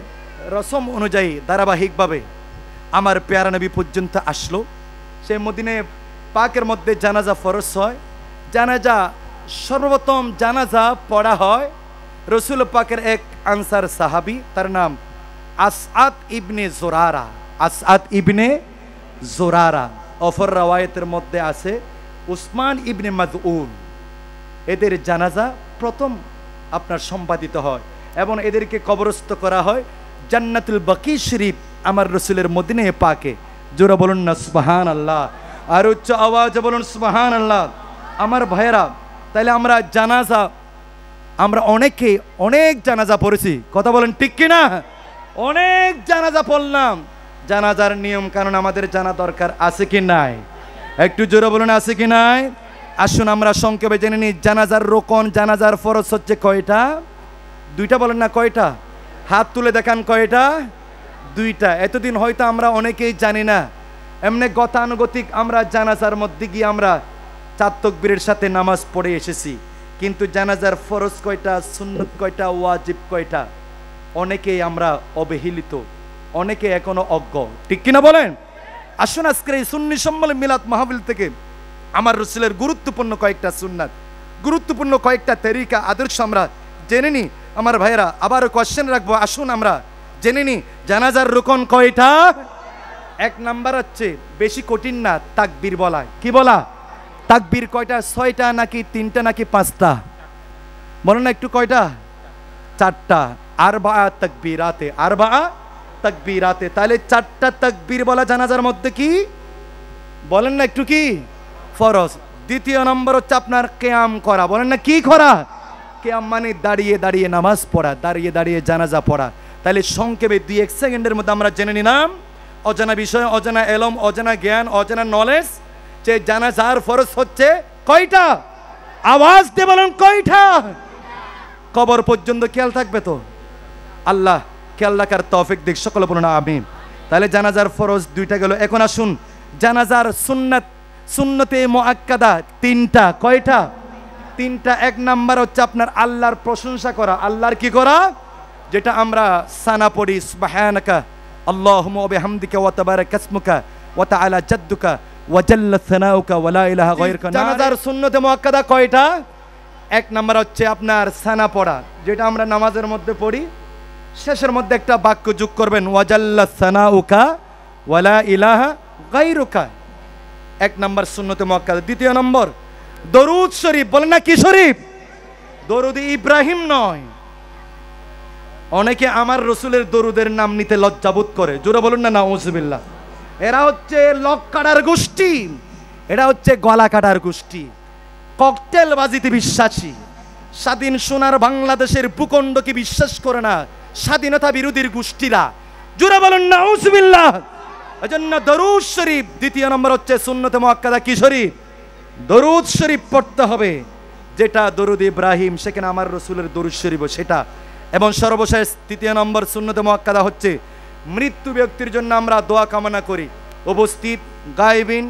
রসম অনুযায়ী, ধারাবাহিকভাবে আমার পেয়ারা নবী পর্যন্ত আসলো। সে মদিনে পাকের মধ্যে জানাজা ফরস হয়। জানাজা সর্বপ্রথম জানাজা পড়া হয় রসুল পাকের এক আনসার সাহাবি, তার নাম আসআদ ইবনে জোরারা। আসআদ ইবনে জোরারা অফর রাওয়ায়তের মধ্যে আছে উসমান ইবনে মাদউন। এদের জানাজা প্রথম আপনার সম্পাদিত হয় এবং এদেরকে কবরস্থ করা হয় জান্নাতুল বাকি শরীফ আমার রসুলের মদিনে পাকে। জোরা বলুন না সুবাহান আল্লাহ আর উচ্চ আওয়াজে বলুন সুবাহান আল্লাহ আমার ভাইয়েরা, তাইলে আমরা জানাজা, আমরা অনেকে অনেক জানাজা পড়েছি। কথা বলেন ঠিক কি না অনেক জানাজা পড়লাম। জানাজার নিয়ম কারণ আমাদের জানা দরকার আছে কি নাই? একটু জোরে বলুন, আছে কি নাই? আসুন আমরা সংক্ষেপে জেনে নিই, জানাজার রোকন, জানাজার ফরজ হচ্ছে কয়টা? দুইটা বলেন না, কয়টা? হাত তুলে দেখান কয়টা? দুইটা। এতদিন হয়তো আমরা অনেকেই জানি না। এমনি গতানুগতিক আমরা জানাজার মধ্যে গিয়ে আমরা চার তকবীরের সাথে নামাজ পড়ে এসেছি। কিন্তু জানাজার ফরজ কয়টা, সুন্নত কয়টা, ওয়াজিব কয়টা? অনেকেই আমরা অবহেলিত। অনেকে এখনও অজ্ঞ। ঠিক কিনা বলেন? আসুন আজকের এই সুন্নি সম্মেলন মিলাদ মাহবিল থেকে আমার রসুলের গুরুত্বপূর্ণ কয়েকটা সুন্নাত, গুরুত্বপূর্ণ কয়েকটা তেরিকা, আদর্শ আমরা জেনে নিই আমার ভাইয়েরা, আবারও কোয়েশ্চেন রাখব। আসুন আমরা জেনে নিই জানাজার রোকন কয়টা? এক নাম্বার হচ্ছে, বেশি কঠিন না তাকবীর বলা। কি বলা? তাকবীর কয়টা? ছয়টা নাকি তিনটা নাকি পাঁচটা? বলো না একটু কয়টা? চারটা। আর বা তাকবীরাতে আর বা তাকবীরাতে। তাহলে চারটা তাকবীর বলা জানাজার মধ্যে কি? বলেন না একটু কি? ফরজ। দ্বিতীয় নম্বর হচ্ছে আপনার কেয়াম করা। বলেন না, কি করা? কেয়াম মানে দাঁড়িয়ে দাঁড়িয়ে নামাজ পড়া, দাঁড়িয়ে দাঁড়িয়ে জানাজা পড়া। তাহলে সংক্ষেপে দুই এক সেকেন্ডের মধ্যে আমরা জেনে নিলাম, অজানা বিষয়, অজানা এলম, অজানা জ্ঞান, অজানা নলেজ যে জানাজার ফরজ হচ্ছে কয়টা? আওয়াজ দিয়ে বলেন কয়টা? কবর পর্যন্ত খেয়াল থাকবে তো? আল্লাহ, খেয়াল রাখার তফিক দিক, সকলে বলুন আমিন। তাহলে জানাজার ফরজ দুইটা গেল। এখন আসুন, জানাজার সুন্নাত সুন্নতে মোয়াক্কাদা তিনটা কয়টা? তিনটা এক নাম্বার হচ্ছে আপনার আল্লাহর প্রশংসা করা। আল্লাহর কি করা? যেটা আমরা সানা পড়ি সুবহানাকা আল্লাহুম্মা ওয়া বিহামদিকা ওয়া তাবারাকা ইসমুকা ওয়া তাআলা জাদ্দুকা ওয়া জাল্লা সানাউকা ওয়া লা ইলাহা গায়রুকা। জানাজার সুন্নতে মুআক্কাদা কয়টা? এক নাম্বার হচ্ছে আপনার সানা পড়া যেটা আমরা নামাজের মধ্যে পড়ি। শেষের মধ্যে একটা বাক্য যোগ করবেন ওয়াজাল্লা সানাউকা ওয়া লা ইলাহা গায়রুকা। এক নম্বর সুন্নতে মুআক্কাদা দ্বিতীয় নম্বর, দরুদ শরীফ বলেন না কি শরীফ? দরুদ ইব্রাহিম নয়। অনেকে আমার রসুলের দরুদের নাম নিতে লজ্জাবোধ করে। জোরে বলুন না না ওসবিল্লা এরা হচ্ছে লক কাটার গোষ্ঠী। এরা হচ্ছে গলা কাটার গোষ্ঠী। ককটেল বাজিতে বিশ্বাসী। স্বাধীন সোনার বাংলাদেশের ভূখণ্ডকে বিশ্বাস করে না স্বাধীনতা বিরোধীর গোষ্ঠীরা। জুড়ে বলুন না উসবিল্লাহ এজন্য দরুদ শরীফ দ্বিতীয় নম্বর হচ্ছে সুন্নতে মুআক্কাদা কি শরীফ দরুদ শরীফ পড়তে হবে, যেটা দরুদ ইব্রাহিম, সেখানে আমার রসুলের দরুদ শরীফ সেটা। এবং সর্বশেষ তৃতীয় নম্বর সুন্নতে মুআক্কাদা হচ্ছে, মৃত্যু ব্যক্তির জন্য আমরা দোয়া কামনা করি। উপস্থিত গায়েবিন,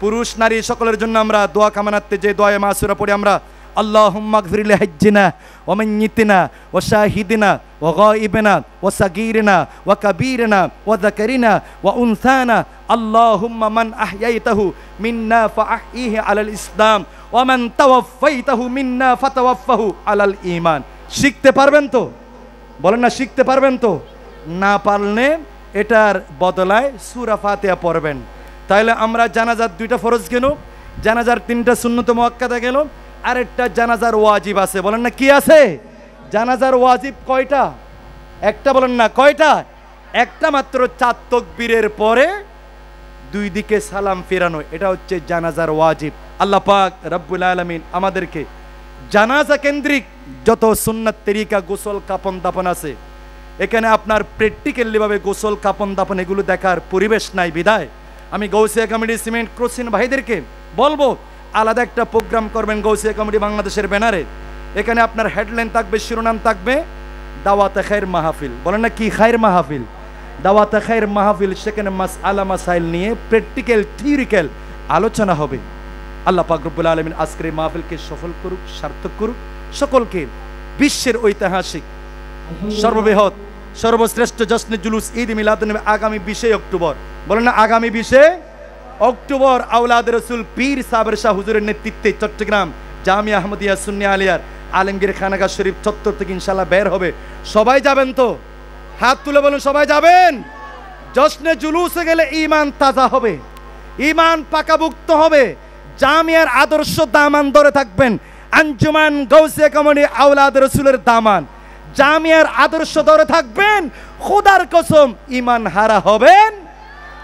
পুরুষ, নারী, সকলের জন্য আমরা দোয়া কামনাতে যে দোয়া মাসুরা পড়ি আমরা اللهم اغفر لحجنا وميتنا وشاهدنا وغائبنا وصغيرنا وكبيرنا وذكرنا وانثانا اللهم من احييته منا فاحيه على الاسلام ومن توفيته منا فتوفه على الايمان শিখতে পারবেন তো বলেন না শিখতে পারবেন তো না পারলে এটার বদলায় সুরা ফাতিহা পড়বেন তাহলে আমরা জানাজার দুইটা ফরজ গেল জানাজার তিনটা শূন্যত মোয়াক্কাদা গেল আরেকটা জানাজার ওয়াজিব আছে। বলেন না, কি আছে? জানাজার ওয়াজিব কয়টা? একটা বলেন না, কয়টা? একটা মাত্র চার তকবীরের পরে দুই দিকে সালাম ফেরানো, এটা হচ্ছে জানাজার ওয়াজিব। আল্লাহ পাক রব্বুল আলমিন আমাদেরকে জানাজা কেন্দ্রিক যত সুন্নাত তেরিকা গোসল কাপন দাপন আছে, এখানে আপনার প্র্যাকটিক্যালি ভাবে গোসল কাপন দাপন এগুলো দেখার পরিবেশ নাই, বিদায়। আমি গৌসিয়া কমিটি সিমেন্ট ক্রোসিন ভাইদেরকে বলব আলাদা একটা প্রোগ্রাম করবেন গৌসিয়া কমিটি বাংলাদেশের ব্যানারে। এখানে আপনার হেডলাইন থাকবে, শিরোনাম থাকবে, দাওয়াতে খায়ের মাহফিল। বলেন না কি খায়ের মাহফিল? দাওয়াতে খায়ের মাহফিল, সেখানে মাস আলা মাসাইল নিয়ে প্র্যাকটিক্যাল, থিওরিক্যাল আলোচনা হবে। আল্লাহ পাক রব্বুল আলমিন আজকের এই মাহফিলকে সফল করুক, সার্থক করুক, সকলকে বিশ্বের ঐতিহাসিক, সর্ববৃহৎ, সর্বশ্রেষ্ঠ জশ্নে জুলুস ঈদ মিলাদ আগামী বিশে অক্টোবর। বলেন না আগামী বিশে অক্টোবর আউলাদ রসুল পীর সাবের শাহ হুজুরের নেতৃত্বে চট্টগ্রাম জামিয়া আহমদিয়া সুন্নি আলিয়ার আলমগীর খানাগা শরীফ চত্বর থেকে ইনশাল্লাহ বের হবে। সবাই যাবেন তো? হাত তুলে বলুন, সবাই যাবেন? জশ্নে জুলুসে গেলে ইমান তাজা হবে। ইমান পাকাভুক্ত হবে। জামিয়ার আদর্শ দামান ধরে থাকবেন। আঞ্জুমান গৌসে কমনি আউলাদ রসুলের দামান। জামিয়ার আদর্শ ধরে থাকবেন। খুদার কসম ইমান হারা হবেন।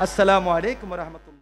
আসসালামু আলাইকুম রহমতুল্লাহ।